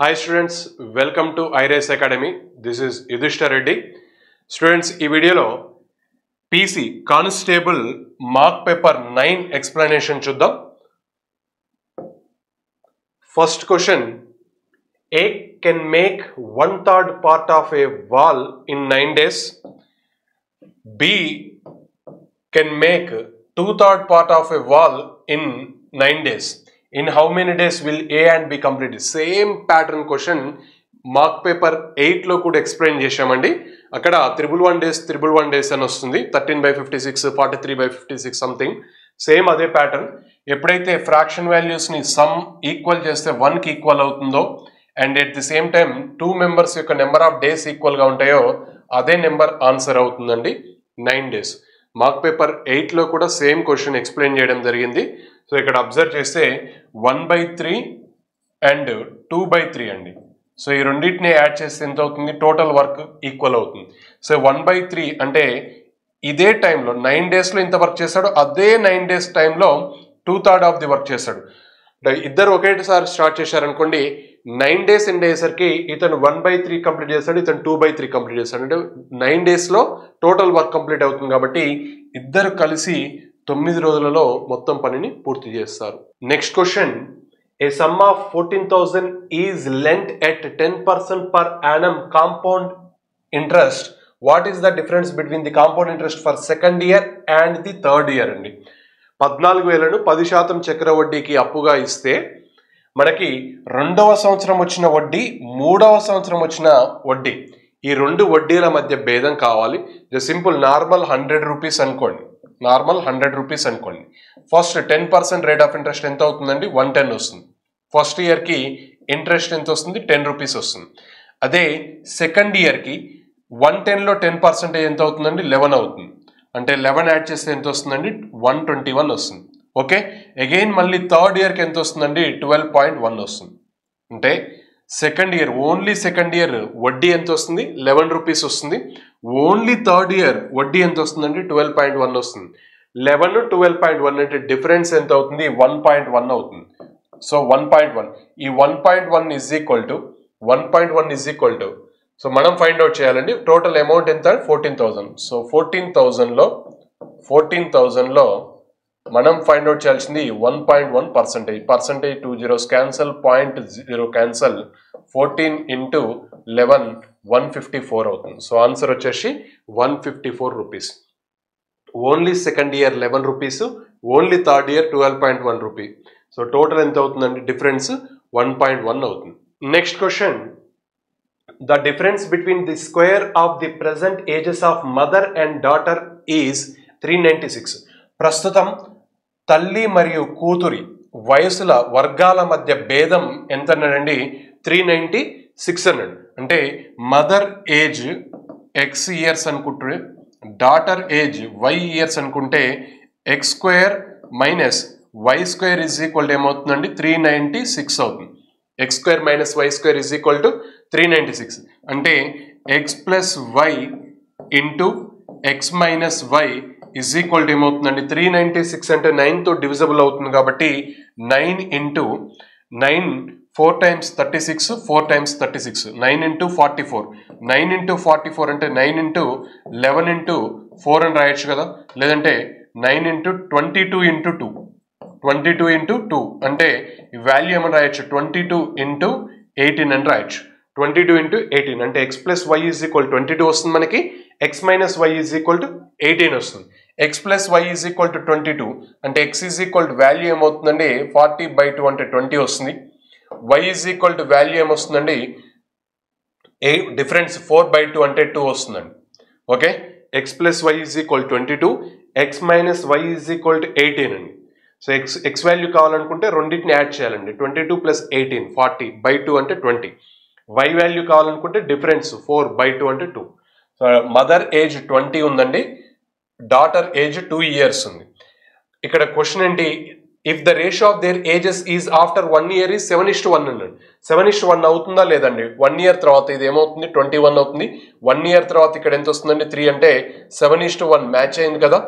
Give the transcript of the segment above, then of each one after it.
Hi students welcome to ఐరేస్ academy this is Yudhishta Reddy students ఈ వీడియోలో PC constable mock paper nine explanation చూద్దాం. First question A can make one third part of a wall in nine days B can make two third part of a wall in nine days. In how many days will A and B complete? Same pattern question mock paper ఎయిట్లో కూడా explain చేశామండి. అక్కడ triple one days triple one days అని వస్తుంది. Thirteen by fifty six forty three by fifty six something same అదే pattern ఎప్పుడైతే fraction వాల్యూస్ని sum equal చేస్తే వన్కి ఈక్వల్ అవుతుందో and at the same time two members యొక్క నెంబర్ ఆఫ్ డేస్ ఈక్వల్గా ఉంటాయో అదే నెంబర్ ఆన్సర్ అవుతుందండి. నైన్ డేస్ మార్క్ పేపర్ ఎయిట్లో కూడా సేమ్ క్వశ్చన్ ఎక్స్ప్లెయిన్ చేయడం జరిగింది. సో ఇక్కడ అబ్జర్వ్ చేస్తే one by three and two by three అండి. సో ఈ రెండింటిని యాడ్ చేస్తే ఎంత అవుతుంది టోటల్ వర్క్ ఈక్వల్ అవుతుంది. సో వన్ బై త్రీ అంటే ఇదే టైంలో నైన్ డేస్లో ఇంత వర్క్ చేశాడు అదే నైన్ డేస్ టైంలో two third of the work చేశాడు. ఇద్దరు ఒకేసారి స్టార్ట్ చేశారనుకోండి నైన్ డేస్ ఎండ్ అయ్యేసరికి ఇతను వన్ బై త్రీ కంప్లీట్ చేస్తాడు ఇతను టూ బై త్రీ కంప్లీట్ చేస్తాడు అంటే నైన్ డేస్లో టోటల్ వర్క్ కంప్లీట్ అవుతుంది కాబట్టి ఇద్దరు కలిసి తొమ్మిది రోజులలో మొత్తం పనిని పూర్తి చేస్తారు. Next question a sum of fourteen thousand is lent at ten percent per annum compound interest what is the difference between the compound interest for second year and the third year అండి? పద్నాలుగు వేలను పది శాతం చక్ర వడ్డీకి అప్పుగా ఇస్తే మనకి రెండవ సంవత్సరం వచ్చిన వడ్డీ మూడవ సంవత్సరం వచ్చిన వడ్డీ. ఈ రెండు వడ్డీల మధ్య భేదం కావాలి. సింపుల్ నార్మల్ హండ్రెడ్ రూపీస్ అనుకోండి. నార్మల్ హండ్రెడ్ రూపీస్ అనుకోండి. First ten percent rate of interest ఎంత అవుతుందండి? వన్ టెన్ వస్తుంది. ఫస్ట్ ఇయర్కి ఇంట్రెస్ట్ ఎంత వస్తుంది? టెన్ రూపీస్ వస్తుంది. అదే సెకండ్ ఇయర్కి వన్ టెన్లో టెన్ పర్సెంటేజ్ ఎంత అవుతుందండి? లెవెన్ అవుతుంది. అంటే లెవెన్ యాడ్ చేస్తే ఎంత వస్తుందండి? వన్ ట్వంటీ వన్ వస్తుంది. ఓకే? అగైన్ మళ్ళీ థర్డ్ ఇయర్కి ఎంత వస్తుందండి? ట్వెల్వ్ పాయింట్ వన్ వస్తుంది. అంటే second year only second year వడ్డీ ఎంత వస్తుంది? లెవెన్ రూపీస్ వస్తుంది. ఓన్లీ థర్డ్ ఇయర్ వడ్డీ ఎంత వస్తుందండి? ట్వెల్వ్ పాయింట్ వన్ వస్తుంది. లెవెన్ ట్వెల్వ్ పాయింట్ వన్ అంటే డిఫరెన్స్ ఎంత అవుతుంది? వన్ పాయింట్ వన్ అవుతుంది. So one point one. ఈ one point one is equal to one point one is equal to so మనం ఫైండ్ అవుట్ చేయాలండి. టోటల్ అమౌంట్ ఎంత? Fourteen thousand so fourteen థౌజండ్లో fourteen థౌజండ్లో మనం ఫైండ్ అవుట్ చేయాల్సింది one point one percentage percentage two zeros cancel point zero cancel fourteen into eleven one fifty four అవుతుంది. So answer వచ్చేసి one fifty four rupees only second year eleven rupees only third year twelve point one rupee so total ఎంత అవుతుందండి? Difference one point one అవుతుంది. Next question the difference between the square of the present ages of mother and daughter is three ninety six ప్రస్తుతం తల్లి మరియు కూతురి వయసుల వర్గాల మధ్య భేదం ఎంత అన్నాడండి త్రీ నైంటీ సిక్స్ హండ్రెడ్. అంటే మదర్ ఏజ్ ఎక్స్ ఇయర్స్ అనుకుంటే డాటర్ ఏజ్ వై ఇయర్స్ అనుకుంటే X square minus Y square is equal to ఏమవుతుందండి? త్రీ నైంటీ సిక్స్ అవుతుంది. X square minus Y square is equal to three ninety six. అంటే X plus Y into X minus Y is equal to ఏమవుతుందండి? Three ninety six అంటే నైన్తో divisible అవుతుంది కాబట్టి nine into nine four times thirty six four times thirty six nine into forty four nine into forty four అంటే nine into eleven into four అని రాయొచ్చు కదా? లేదంటే nine into twenty two into two twenty two into two అంటే value ఏమని రాయొచ్చు? Twenty two into eighteen అని రాయొచ్చు. ట్వంటీ టూ ఇంటూ ఎయిటీన్ అంటే X plus Y is equal twenty two వస్తుంది మనకి. X minus Y is equal to eighteen వస్తుంది. X plus Y is equal to twenty two అంటే x is equal to value ఏమవుతుందండి forty by two అంటే twenty వస్తుంది. Y is equal to value ఏమొస్తుందండి a difference four by two అంటే two వస్తుందండి. Okay x plus y is equal twenty two x minus y is equal to eighteen అండి. So X X value కావాలనుకుంటే రెండింటిని add చేయాలండి. Twenty two plus eighteen forty by two అంటే twenty why value కావాలనుకుంటే difference four by two అంటే two so mother age twenty ఉందండి daughter age two years ఉంది. ఇక్కడ క్వశ్చన్ ఏంటి if the ratio of their ages is after one year is seven is to one అన్నాడు seven is to one అవుతుందా లేదండి? One year తర్వాత ఇది ఏమవుతుంది? ట్వంటీ వన్ అవుతుంది. వన్ ఇయర్ తర్వాత ఇక్కడ ఎంత వస్తుందండి? త్రీ అంటే సెవెన్ ఇస్ట్ వన్ మ్యాచ్ అయింది కదా?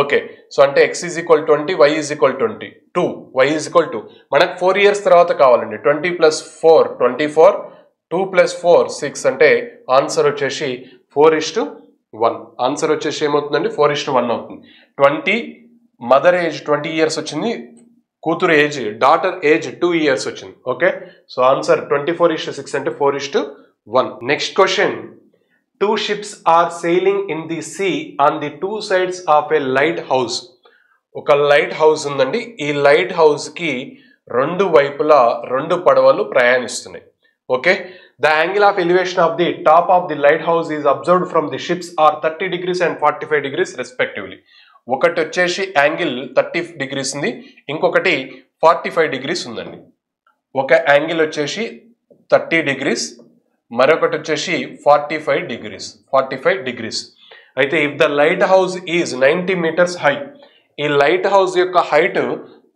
ఓకే సో అంటే x is equal twenty y is equal twenty two y is equal two మనకు ఫోర్ ఇయర్స్ తర్వాత కావాలండి. Twenty plus four twenty four two plus four six అంటే answer వచ్చేసి four is to one. Answer వచ్చేసి ఏమవుతుందండి? Four is to one అవుతుంది. Twenty mother age twenty years వచ్చింది కూతురు age daughter age two years వచ్చింది. Okay? So answer twenty four is to six అంటే four is to one. Next question. Two ships are sailing in the sea on the two sides of a lighthouse ఒక light house ఉందండి. ఈ light హౌస్కి రెండు వైపులా రెండు పడవలు ప్రయాణిస్తున్నాయి. Okay? The angle of elevation of the top of the lighthouse is observed from the ships are thirty degrees and forty five degrees respectively ఒకటి వచ్చేసి యాంగిల్ థర్టీ డిగ్రీస్ ఉంది. ఇంకొకటి ఫార్టీ ఫైవ్ డిగ్రీస్ ఉందండి. ఒక యాంగిల్ వచ్చేసి thirty degrees మరొకటి వచ్చేసి forty five degrees forty five degrees అయితే if the lighthouse is ninety metres high ఈ లైట్ హౌస్ యొక్క హైట్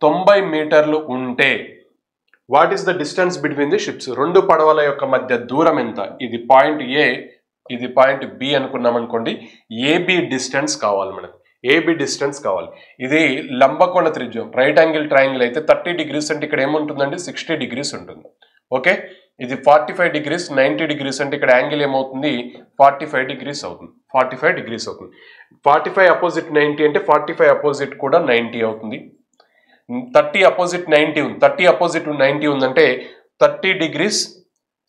తొంభై మీటర్లు ఉంటే what is the distance between the ships రెండు పడవల యొక్క మధ్య దూరం ఎంత? ఇది పాయింట్ ఏ ఇది పాయింట్ బి అనుకున్నాం అనుకోండి. ఏబి డిస్టెన్స్ కావాలి మనకు ఏబి డిస్టెన్స్ కావాలి. ఇది లంబకోణ త్రిజ్యం రైట్ యాంగిల్ ట్రయాంగిల్ అయితే థర్టీ డిగ్రీస్ అంటే ఇక్కడ ఏముంటుందండి? సిక్స్టీ డిగ్రీస్ ఉంటుంది. ఓకే ఇది forty five degrees ninety degrees అంటే ఇక్కడ యాంగిల్ ఏమవుతుంది? ఫార్టీ ఫైవ్ డిగ్రీస్ అవుతుంది. ఫార్టీ ఫైవ్ డిగ్రీస్ అవుతుంది. ఫార్టీ ఫైవ్ అపోజిట్ నైంటీ అంటే ఫార్టీ ఫైవ్ అపోజిట్ కూడా నైంటీ అవుతుంది. థర్టీ అపోజిట్ నైంటీ ఉంది. థర్టీ అపోజిట్ నైంటీ ఉందంటే thirty degrees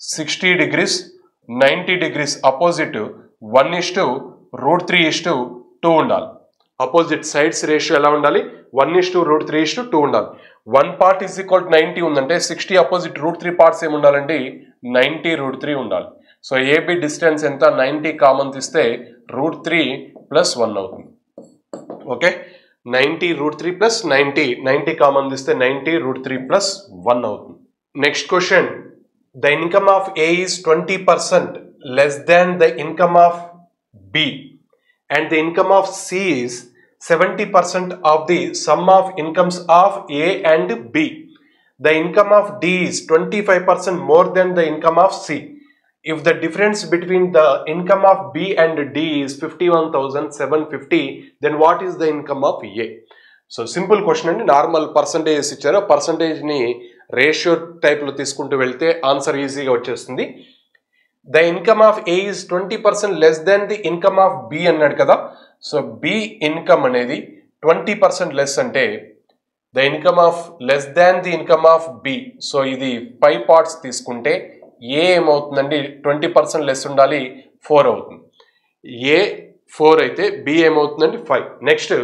sixty degrees ninety degrees opposite one is to root three is to two ఉండాలి. Opposite sides ratio ఎలా ఉండాలి? One is to root three is to two ఉండాలి. One part is equal ninety ఉందంటే sixty opposite root three parts ఏమి ఉండాలండి? Ninety root three ఉండాలి. So AB distance ఎంత? Ninety common తీస్తే రూట్ త్రీ ప్లస్ వన్ అవుతుంది. Okay? Ninety root three plus ninety ninety common తీస్తే ninety root three plus one అవుతుంది next question the income of A is twenty percent less than the income of B and the income of C is seventy percent of the sum of incomes of A and B the income of D is twenty five percent more than the income of C if the difference between the income of B and D is 51,750 then what is the income of A? So simple question అండి. Normal percentages ఇచ్చారు. పర్సంటేజ్ని ratio టైప్లో తీసుకుంటూ వెళ్తే answer ఈజీగా వచ్చేస్తుంది. The income of A is twenty percent less than the income of B అన్నాడు కదా. సో బి ఇన్కమ్ అనేది ట్వంటీ పర్సెంట్ లెస్ అంటే the income of less than the income of B so ఇది ఫైవ్ పార్ట్స్ తీసుకుంటే A ఏమవుతుందండి? Twenty percent less ఉండాలి four అవుతుంది. A four అయితే బి ఏమవుతుందండి? Five. Next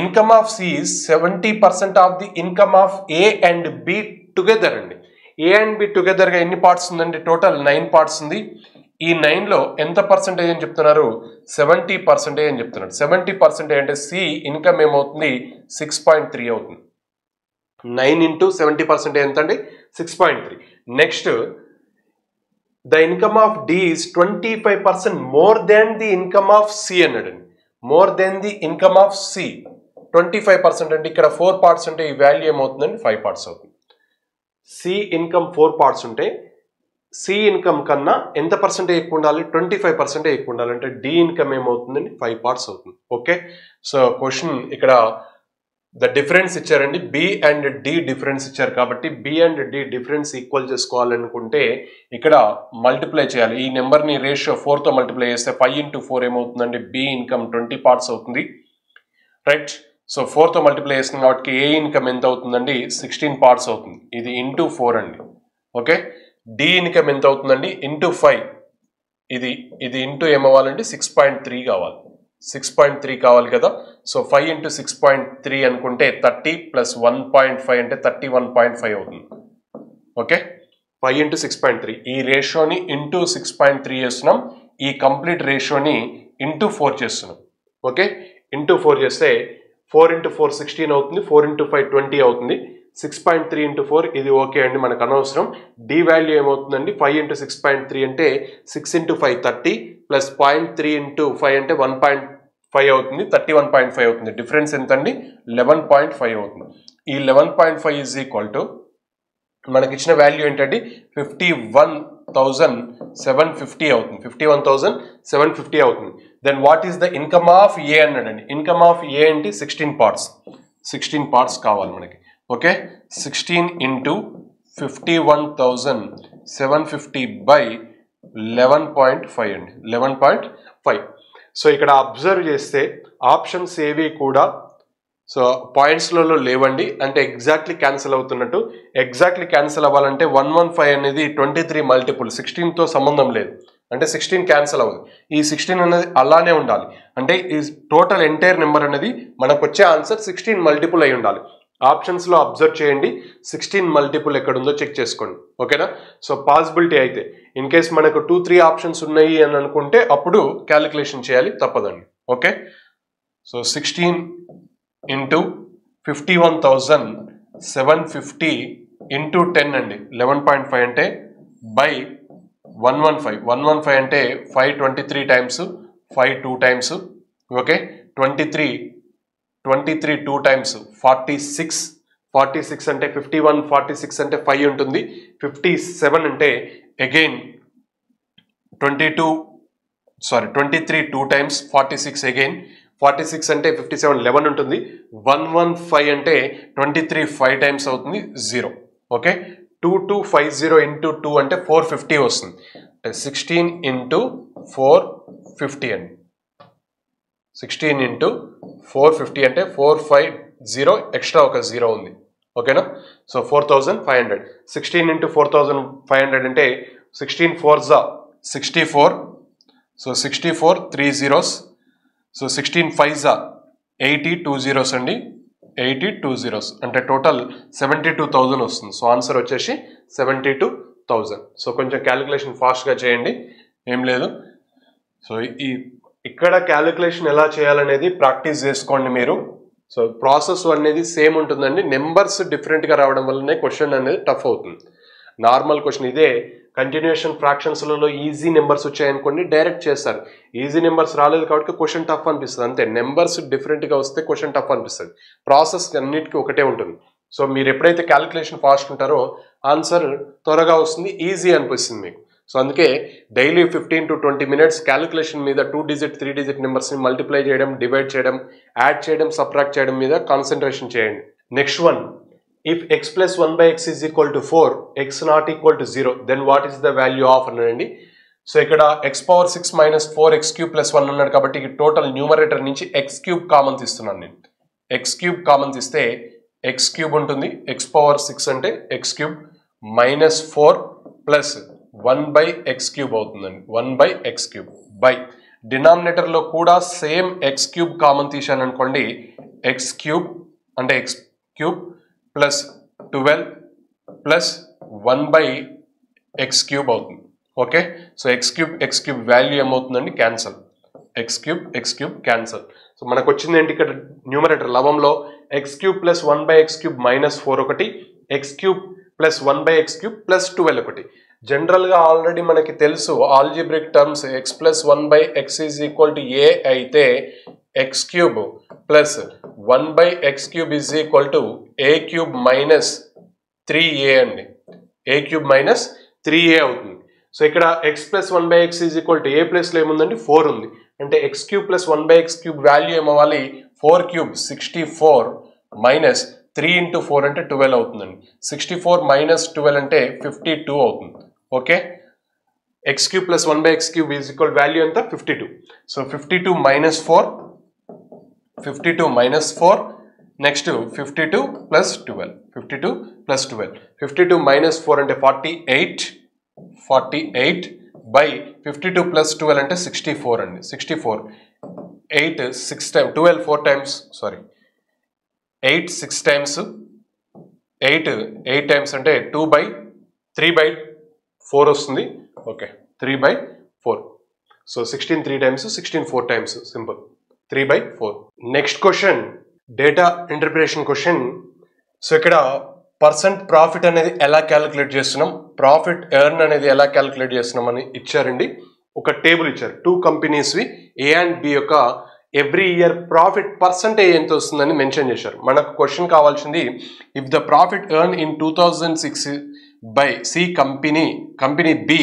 income of C seventy percent of the income of A and B together అండి. A and B టుగెదర్గా ఎన్ని parts ఉందండి? టోటల్ నైన్ పార్ట్స్ ఉంది. ఈ నైన్లో ఎంత పర్సెంటేజ్ అని చెప్తున్నారు? సెవెంటీ పర్సెంటేజ్ అని చెప్తున్నారు. సెవెంటీ పర్సెంటేజ్ అంటే సి ఇన్కమ్ ఏమవుతుంది? సిక్స్ పాయింట్ త్రీ అవుతుంది. నైన్ ఇంటూ సెవెంటీ పర్సెంటేజ్ ఎంత అండి six point three. Next the income of D is twenty five percent more than the income of C అన్నాడండి more than the income of C twenty five percent అంటే ఇక్కడ four parts ఉంటే ఈ value ఏమవుతుందండి five parts అవుతుంది. C income four parts ఉంటే C income కన్నా ఎంత పర్సెంటే ఎక్కువ ఉండాలి? ట్వంటీ ఫైవ్ పర్సెంటే ఎక్కువ ఉండాలి. అంటే డి ఇన్కమ్ ఏమవుతుందండి ఫైవ్ పార్ట్స్ అవుతుంది. ఓకే సో క్వశ్చన్ ఇక్కడ ద డిఫరెన్స్ ఇచ్చారండి. బి అండ్ డి డిఫరెన్స్ ఇచ్చారు కాబట్టి B and D difference equal చేసుకోవాలనుకుంటే ఇక్కడ మల్టిప్లై చేయాలి. ఈ నెంబర్ని రేషియో ఫోర్తో మల్టిప్లై చేస్తే ఫైవ్ ఇంటూ ఫోర్ ఏమవుతుందండి? బి ఇన్కమ్ ట్వంటీ పార్ట్స్ అవుతుంది. రైట్. సో ఫోర్తో మల్టిప్లై చేస్తుంది కాబట్టి ఏ ఇన్కమ్ ఎంత అవుతుందండి? సిక్స్టీన్ పార్ట్స్ అవుతుంది. ఇది ఇంటూ ఫోర్ అండి. ఓకే? డి ఇన్కమ్ ఎంత అవుతుందండి? Into five. ఇది ఇది ఇంటూ ఏమవ్వాలంటే సిక్స్ పాయింట్ త్రీ కావాలి. సిక్స్ పాయింట్ త్రీ కావాలి కదా. So five into six point three అనుకుంటే thirty plus one point five అంటే థర్టీ వన్ పాయింట్ ఫైవ్ అవుతుంది. Okay five into six point three ఈ రేషియోని ఇంటూ సిక్స్ పాయింట్ త్రీ చేస్తున్నాం. ఈ కంప్లీట్ రేషియోని ఇంటూ ఫోర్ చేస్తున్నాం. ఓకే ఇంటూ ఫోర్ చేస్తే ఫోర్ ఇంటూ ఫోర్ సిక్స్టీన్ అవుతుంది. ఫోర్ ఇంటూ ఫైవ్ ట్వంటీ అవుతుంది. Six point three into four ఇది ఓకే అండి మనకు అనవసరం. డి వాల్యూ ఏమవుతుందండి? Five into six point three అంటే six into five thirty plus point three into five అంటే వన్ పాయింట్ ఫైవ్ అవుతుంది థర్టీ వన్ పాయింట్ ఫైవ్ అవుతుంది. డిఫరెన్స్ ఎంత అండి లెవెన్ పాయింట్ ఫైవ్ అవుతుంది. ఈ eleven point five is equal to మనకి ఇచ్చిన వాల్యూ ఏంటండి? Fifty one thousand seven fifty అవుతుంది. Fifty one thousand seven fifty అవుతుంది. Then what is the income of A అన్నాడండి. ఇన్కమ్ ఆఫ్ ఏ అంటే సిక్స్టీన్ పార్ట్స్ సిక్స్టీన్ పార్ట్స్ కావాలి మనకి. Okay sixteen into fifty one thousand seven fifty by eleven point five అండి. Eleven point five so ఇక్కడ observe చేస్తే options ఏవి కూడా so పాయింట్స్లలో లేవండి. అంటే ఎగ్జాక్ట్లీ క్యాన్సిల్ అవుతున్నట్టు. ఎగ్జాక్ట్లీ క్యాన్సిల్ అవ్వాలంటే వన్ వన్ ఫైవ్ అనేది ట్వంటీ త్రీ మల్టిపుల్ సిక్స్టీన్తో సంబంధం లేదు. అంటే సిక్స్టీన్ క్యాన్సిల్ అవ్వదు. ఈ సిక్స్టీన్ అనేది అలానే ఉండాలి. అంటే ఈ టోటల్ ఎంటైర్ నెంబర్ అనేది మనకు వచ్చే ఆన్సర్ సిక్స్టీన్ మల్టిపుల్ అయి ఉండాలి. ఆప్షన్స్లో అబ్జర్వ్ చేయండి. సిక్స్టీన్ మల్టిపుల్ ఎక్కడుందో చెక్ చేసుకోండి. ఓకేనా? సో పాసిబిలిటీ అయితే ఇన్ కేస్ మనకు టూ త్రీ ఆప్షన్స్ ఉన్నాయి అని అనుకుంటే అప్పుడు క్యాలిక్యులేషన్ చేయాలి తప్పదండి. Okay? So sixteen into fifty one thousand seven fifty into ten అండి. లెవెన్ పాయింట్ ఫైవ్ అంటే by one one five. One one five అంటే five twenty three times five two times. Okay? Twenty three twenty three two times forty six forty six అంటే fifty one forty six అంటే five ఉంటుంది. Fifty seven అంటే again twenty two sorry twenty three two times forty six again forty six అంటే fifty seven eleven ఉంటుంది. One one five అంటే twenty three five times అవుతుంది zero okay two two five zero into two అంటే four fifty వస్తుంది. Sixteen into four fifty అండి sixteen into four fifty అంటే four five zero extra ఒక zero ఉంది. ఓకేనా so four thousand five hundred sixteen into four thousand five hundred అంటే sixteen four జా sixty four so sixty four three zeros so sixteen five జా eighty two zeros అండి. Eighty two zeros అంటే total seventy two thousand వస్తుంది. So answer వచ్చేసి seventy two thousand so కొంచెం calculation ఫాస్ట్గా చేయండి. ఏం లేదు. సో ఈ ఇక్కడ క్యాలిక్యులేషన్ ఎలా చేయాలనేది ప్రాక్టీస్ చేసుకోండి మీరు. సో ప్రాసెస్ అనేది సేమ్ ఉంటుందండి. నెంబర్స్ డిఫరెంట్గా రావడం వల్లనే క్వశ్చన్ అనేది టఫ్ అవుతుంది. నార్మల్ క్వశ్చన్ ఇదే కంటిన్యూషన్ ఫ్రాక్షన్స్లలో ఈజీ నెంబర్స్ వచ్చాయనుకోండి డైరెక్ట్ చేస్తారు. ఈజీ నెంబర్స్ రాలేదు కాబట్టి క్వశ్చన్ టఫ్ అనిపిస్తుంది. అంతే నెంబర్స్ డిఫరెంట్గా వస్తే క్వశ్చన్ టఫ్ అనిపిస్తుంది. ప్రాసెస్ అన్నిటికీ ఒకటే ఉంటుంది. సో మీరు ఎప్పుడైతే క్యాలిక్యులేషన్ ఫాస్ట్ ఉంటారో ఆన్సర్ త్వరగా వస్తుంది ఈజీ అనిపిస్తుంది మీకు. సో అందుకే daily fifteen to twenty minutes calculation మీద టూ డిజిట్ త్రీ డిజిట్ నెంబర్స్ని మల్టిప్లై చేయడం డివైడ్ చేయడం యాడ్ చేయడం సబ్ట్రాక్ట్ చేయడం మీద కాన్సన్ట్రేషన్ చేయండి. Next one if x plus one by x is equal to four x not equal to zero then what is the value of అన్నాడండి. So ఇక్కడ x power six minus four x cube plus one అన్నాడు కాబట్టి total numerator నుంచి x cube common తీస్తున్నాను నేను. X cube common తీస్తే x cube ఉంటుంది x power six అంటే x cube minus four plus one by x cube అవుతుందండి one by x cube by డినామినేటర్లో కూడా సేమ్ ఎక్స్ క్యూబ్ కామన్ తీశాను అనుకోండి ఎక్స్ క్యూబ్ అంటే x cube plus twelve plus one by x cube అవుతుంది okay so x cube x cube value ఏమవుతుందండి cancel x cube x cube cancel so మనకు వచ్చింది ఏంటి ఇక్కడ numerator లవంలో x cube plus one by x cube minus four ఒకటి x cube plus one by x cube plus twelve ఒకటి జనరల్గా already మనకి తెలుసు algebraic terms x plus one by x is equal to a అయితే x cube plus one by x cube is equal to a cube minus three a అండి. A cube minus three a అవుతుంది. So ఇక్కడ x plus one by x is equal to a ప్లస్లో ఏముందండి? Four ఉంది. అంటే x cube plus one by x cube value ఏమవ్వాలి four cube sixty four minus three into four అంటే twelve అవుతుందండి. Sixty four minus twelve అంటే fifty two అవుతుంది. Okay? X cube plus one by x cube is equal value ఎంత? Fifty two so fifty two minus four fifty two minus four next fifty two plus twelve fifty two plus twelve fifty two minus four అంటే forty eight forty eight by fifty two plus twelve అంటే sixty four అండి. Sixty four eight six time twelve four times sorry eight six times eight eight times అంటే two by three by four వస్తుంది. Okay. Three by four. So sixteen three times sixteen four times. Simple. Three by four. Next question. Data interpretation question. So ఇక్కడ percent profit అనేది ఎలా calculate చేస్తున్నాం? Profit earn అనేది ఎలా calculate చేస్తున్నాం అని ఇచ్చారండి. ఒక టేబుల్ ఇచ్చారు. టూ కంపెనీస్వి ఏ అండ్ బి యొక్క ఎవ్రీ ఇయర్ ప్రాఫిట్ పర్సంటేజ్ ఎంత వస్తుందని మెన్షన్ చేశారు. మనకు క్వశ్చన్ కావాల్సింది if the profit earn in two thousand six by C company company B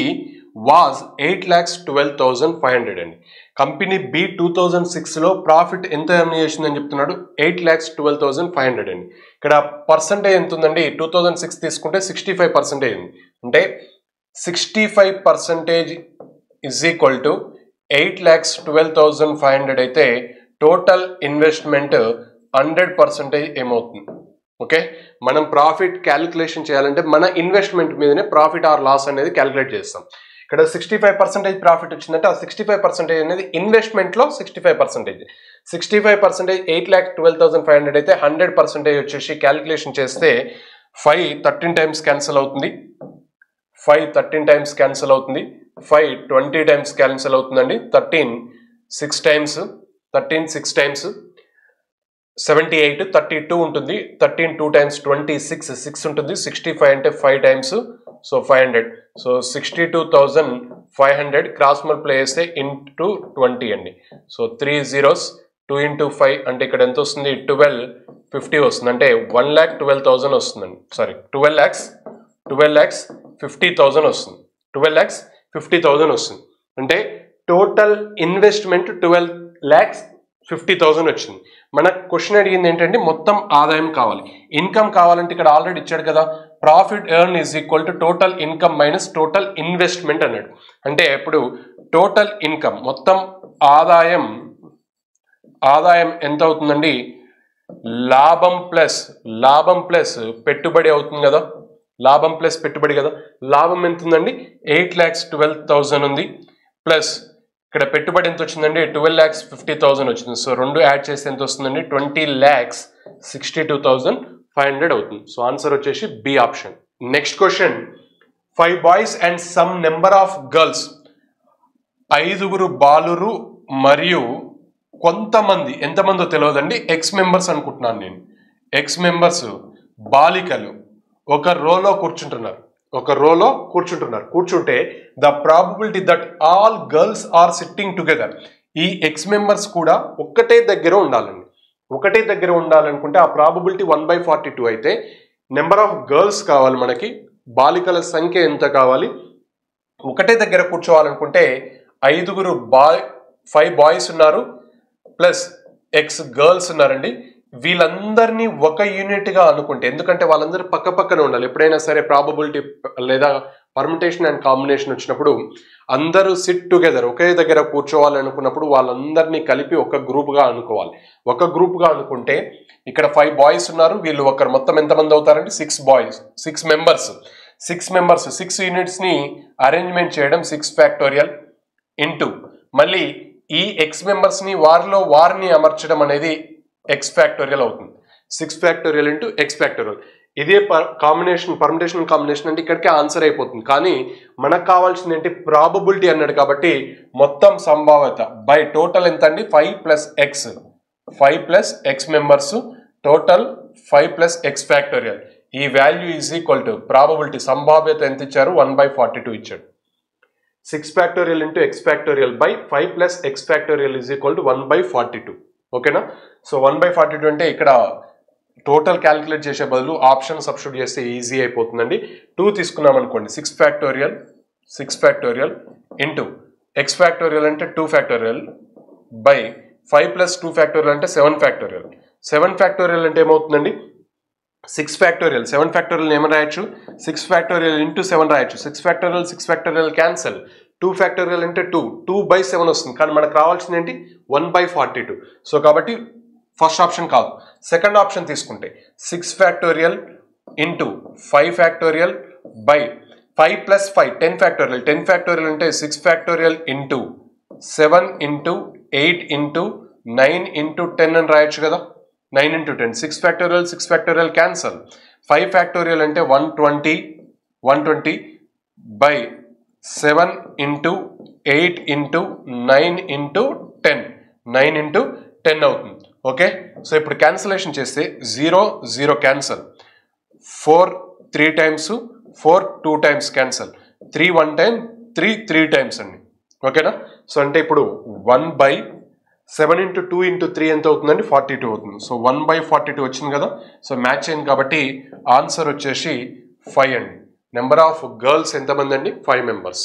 was eight lakhs twelve thousand five hundred అండి. Company B two thousand సిక్స్లో profit ఎంత earn చేసిందని చెప్తున్నాడు? Eight lakhs twelve thousand five hundred అండి. ఇక్కడ percentage ఎంత ఉందండి two thousand six తీసుకుంటే సిక్స్టీ ఫైవ్ పర్సెంటేజ్ ఉంది. అంటే sixty five percentage is equal to eight lakhs twelve thousand five hundred అయితే టోటల్ ఇన్వెస్ట్మెంట్ హండ్రెడ్ పర్సెంటేజ్ ఏమవుతుంది? ఓకే? మనం ప్రాఫిట్ క్యాలిక్యులేషన్ చేయాలంటే మన ఇన్వెస్ట్మెంట్ మీదనే ప్రాఫిట్ ఆర్ లాస్ అనేది క్యాలిక్యులేట్ చేస్తాం. ఇక్కడ సిక్స్టీ ఫైవ్ పర్సెంటేజ్ ప్రాఫిట్ వచ్చిందంటే ఆ సిక్స్టీ ఫైవ్ పర్సెంటేజ్ అనేది ఇన్వెస్ట్మెంట్లో sixty five percentage. Sixty five percentage eight lakh twelve thousand five hundred అయితే హండ్రెడ్ పర్సెంటేజ్ వచ్చేసి క్యాలిక్యులేషన్ చేస్తే ఫైవ్ థర్టీన్ టైమ్స్ క్యాన్సిల్ అవుతుంది. ఫైవ్ థర్టీన్ టైమ్స్ క్యాన్సిల్ అవుతుంది. ఫైవ్ ట్వంటీ టైమ్స్ క్యాన్సిల్ అవుతుందండి. Thirteen six times thirteen six times seventy eight thirty two ఉంటుంది. Thirteen two times twenty six six ఉంటుంది. Sixty five అంటే five times so five hundred so sixty two thousand five hundred cross multiply చేస్తే into twenty అండి. So three zeros two into five అంటే ఇక్కడ ఎంత వస్తుంది? Twelve fifty వస్తుంది. అంటే వన్ ల్యాక్ ట్వెల్వ్ థౌజండ్ వస్తుందండి. Sorry twelve lakhs twelve lakhs fifty thousand వస్తుంది. ట్వెల్వ్ ల్యాక్స్ ఫిఫ్టీ థౌజండ్ వస్తుంది. అంటే total investment twelve lakhs fifty thousand వచ్చింది. మన క్వశ్చన్ అడిగింది ఏంటంటే మొత్తం ఆదాయం కావాలి. ఇన్కమ్ కావాలంటే ఇక్కడ ఆల్రెడీ ఇచ్చాడు కదా profit earn is equal to total income minus total investment అన్నాడు. అంటే ఇప్పుడు టోటల్ ఇన్కమ్ మొత్తం ఆదాయం ఆదాయం ఎంత అవుతుందండి? లాభం ప్లస్ లాభం ప్లస్ పెట్టుబడి అవుతుంది కదా లాభం ప్లస్ పెట్టుబడి కదా లాభం ఎంత ఉందండి ఎయిట్ ల్యాక్స్ ట్వెల్వ్ థౌజండ్ ఉంది ప్లస్ ఇక్కడ పెట్టుబడి ఎంత వచ్చిందండి? ట్వెల్వ్ ల్యాక్స్ ఫిఫ్టీ థౌసండ్ వచ్చింది. సో రెండు యాడ్ చేస్తే ఎంత వస్తుందండి? Twenty lakhs sixty two thousand five hundred అవుతుంది. సో ఆన్సర్ వచ్చేసి B option. Next question. Five boys and some number of girls. ఐదుగురు బాలురు మరియు కొంతమంది ఎంతమందో తెలియదండి ఎక్స్ మెంబర్స్ అనుకుంటున్నాను నేను. ఎక్స్ మెంబర్స్ బాలికలు. ఒక రోలో కూర్చుంటున్నారు. ఒక రోలో కూర్చుంటున్నారు. కూర్చుంటే the probability that all girls are sitting together ఈ ఎక్స్ మెంబర్స్ కూడా ఒక్కటే దగ్గర ఉండాలండి. ఒకటే దగ్గర ఉండాలనుకుంటే ఆ probability one by forty two అయితే నెంబర్ ఆఫ్ గర్ల్స్ కావాలి మనకి బాలికల సంఖ్య ఎంత కావాలి? ఒకటే దగ్గర కూర్చోవాలనుకుంటే ఐదుగురు బాయ్ ఫైవ్ బాయ్స్ ఉన్నారు ప్లస్ ఎక్స్ గర్ల్స్ ఉన్నారండి. వీళ్ళందరినీ ఒక యూనిట్గా అనుకుంటే ఎందుకంటే వాళ్ళందరూ పక్క పక్కన ఉండాలి. ఎప్పుడైనా సరే ప్రాబబిలిటీ లేదా పర్మిటేషన్ అండ్ కాంబినేషన్ వచ్చినప్పుడు అందరూ సిట్ టుగెదర్ ఒకే దగ్గర కూర్చోవాలి అనుకున్నప్పుడు వాళ్ళందరినీ కలిపి ఒక గ్రూప్గా అనుకోవాలి. ఒక గ్రూప్గా అనుకుంటే ఇక్కడ ఫైవ్ బాయ్స్ ఉన్నారు వీళ్ళు ఒకరు. మొత్తం ఎంతమంది అవుతారంటే six boys six members six members six యూనిట్స్ని arrangement చేయడం సిక్స్ ఫ్యాక్టోరియల్ ఇంటూ మళ్ళీ ఈ ఎక్స్ మెంబర్స్ని వారిలో వారిని అమర్చడం అనేది ఎక్స్ ఫ్యాక్టోరియల్ అవుతుంది. Six factorial into x factorial ఇదే కాంబినేషన్ పర్మిటేషన్ కాంబినేషన్ అంటే ఇక్కడికే ఆన్సర్ అయిపోతుంది. కానీ మనకు కావాల్సింది ఏంటి? ప్రాబబిలిటీ అన్నాడు కాబట్టి మొత్తం సంభావ్యత బై టోటల్ ఎంత అండి five plus x five plus x members total five plus x factorial ఈ value is equal to probability సంభావ్యత ఎంత ఇచ్చారు? వన్ బై ఫార్టీ టూ ఇచ్చాడు. Six factorial into x factorial by five plus x factorial is equal to one by forty two ఓకేనా? So one by forty two అంటే ఇక్కడ total calculate చేసే బదులు option substitute చేస్తే ఈజీ అయిపోతుందండి. Two తీసుకున్నాం అనుకోండి. Six factorial six factorial into x factorial అంటే two factorial by five plus two factorial అంటే సెవెన్ ఫ్యాక్టోరియల్ సెవెన్ ఫ్యాక్టోరియల్ అంటే ఏమవుతుందండి? సిక్స్ ఫ్యాక్టోరియల్ సెవెన్ ఫ్యాక్టోరియల్ ఏమని రాయొచ్చు? సిక్స్ ఫ్యాక్టోరియల్ ఇంటూ సెవెన్ రాయొచ్చు. Six factorial six factorial cancel two factorial అంటే two two by seven వస్తుంది. కానీ మనకు రావాల్సింది ఏంటి? One by forty two. So కాబట్టి ఫస్ట్ ఆప్షన్ కాదు. సెకండ్ ఆప్షన్ తీసుకుంటే six factorial into five factorial by five plus five ten factorial. Ten factorial అంటే six factorial into seven into eight into nine into ten అని రాయొచ్చు కదా? Nine into ten. Six factorial six factorial cancel. Five factorial అంటే one twenty one twenty by seven into eight into nine into ten. Nine into ten అవుతుంది. Okay? So ఇప్పుడు cancellation చేస్తే zero zero cancel. Four three times four two times cancel. Three one time three three times అండి. ఓకేనా? So అంటే ఇప్పుడు one by seven into two into three ఎంత అవుతుందండి? Forty two అవుతుంది. So one by forty two వచ్చింది కదా? So match అయింది కాబట్టి ఆన్సర్ వచ్చేసి ఫైవ్ అండి. నెంబర్ ఆఫ్ గర్ల్స్ ఎంతమంది అండి five members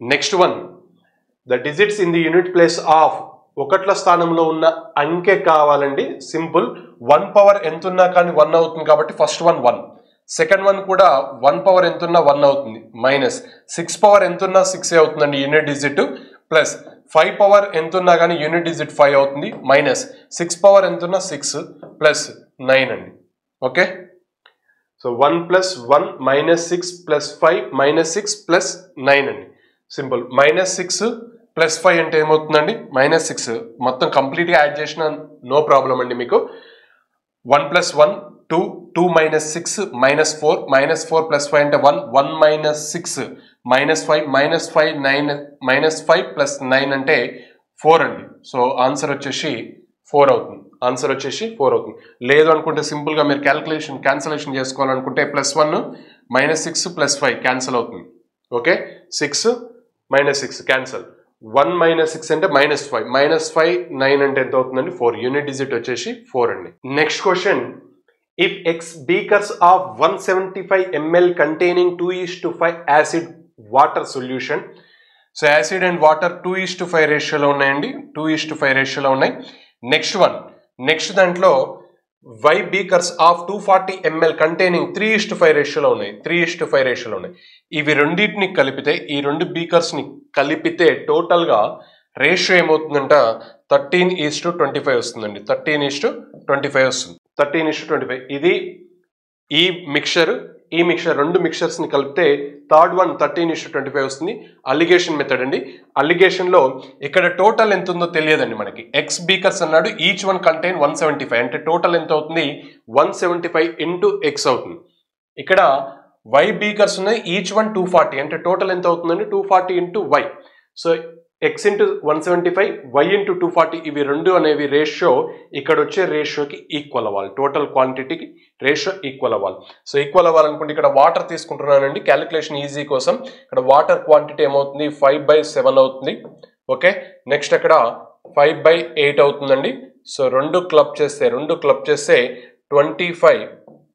next one the digits in the unit place of ఒకట్ల స్థానంలో ఉన్న అంకె కావాలండి. సింపుల్ వన్ పవర్ ఎంతున్నా కానీ వన్ అవుతుంది కాబట్టి first one one second one కూడా వన్ పవర్ ఎంతున్నా వన్ అవుతుంది. మైనస్ సిక్స్ పవర్ ఎంతున్నా సిక్స్ అవుతుందండి. Unit digit plus five power ఎంతున్నా కానీ యూనిట్ డిజిట్ ఫైవ్ అవుతుంది. మైనస్ సిక్స్ పవర్ ఎంతున్నా సిక్స్ ప్లస్ నైన్ అండి. Okay so one plus one minus six plus five minus six plus nine అండి. Simple. Minus six plus five అంటే ఏమవుతుందండి? Minus six. మొత్తం కంప్లీట్గా యాడ్ చేసిన నో ప్రాబ్లం అండి మీకు. One plus one two two minus six minus four minus four plus five అంటే one one minus six minus five minus five nine minus five plus nine అంటే four అండి. So answer వచ్చేసి four అవుతుంది. Answer వచ్చేసి four అవుతుంది. లేదు అనుకుంటే సింపుల్గా మీరు క్యాల్కులేషన్ క్యాన్సలేషన్ చేసుకోవాలనుకుంటే plus one minus six plus five cancel అవుతుంది. Okay six minus six cancel one minus six అంటే minus five minus five nine అంటే ఎంత అవుతుందండి? ఫోర్ యూనిట్ డిజిట్ వచ్చేసి ఫోర్ అండి. Next question if x beakers of one seventy five ML containing two is to five acid water solution so acid and water two is to five రేషియోలో ఉన్నాయండి. Two is to five రేషియోలో ఉన్నాయి. Next one next దాంట్లో y beakers of two forty ML containing three is to five రేషియోలో ఉన్నాయి. Three is to five రేషియోలో ఉన్నాయి. ఇవి రెండింటిని కలిపితే ఈ రెండు బీకర్స్ని కలిపితే టోటల్గా ratio ఏమవుతుందంట? Thirteen is to twenty five వస్తుందండి. Thirteen is to twenty five వస్తుంది. Thirteen is to twenty five ఇది ఈ మిక్చర్ ఈ మిక్చర్ రెండు మిక్చర్స్ని కలిపితే third one thirteen is to twenty five వస్తుంది. అలిగేషన్ మెథడ్ అండి. అలిగేషన్లో ఇక్కడ టోటల్ ఎంత ఉందో తెలియదండి మనకి. ఎక్స్ బీకర్స్ అన్నాడు. Each one contain one seventy five అంటే టోటల్ ఎంత అవుతుంది? One seventy five into x అవుతుంది. ఇక్కడ వై బీకర్స్ ఉన్నాయి. ఈచ్ వన్ టూ ఫార్టీ అంటే టోటల్ ఎంత అవుతుందండి? Two forty into Y so X into one seventy five Y into two forty ఇవి రెండు అనేవి రేషియో ఇక్కడ వచ్చే రేషియోకి ఈక్వల్ అవ్వాలి. టోటల్ క్వాంటిటీకి రేషియో ఈక్వల్ అవ్వాలి. సో ఈక్వల్ అవ్వాలనుకుంటే ఇక్కడ వాటర్ తీసుకుంటున్నానండి. క్యాలిక్యులేషన్ ఈజీ కోసం ఇక్కడ వాటర్ క్వాంటిటీ ఏమవుతుంది? ఫైవ్ బై సెవెన్ అవుతుంది. ఓకే నెక్స్ట్ అక్కడ ఫైవ్ బై ఎయిట్ అవుతుందండి. సో రెండు క్లబ్ చేస్తే రెండు క్లబ్ చేస్తే twenty five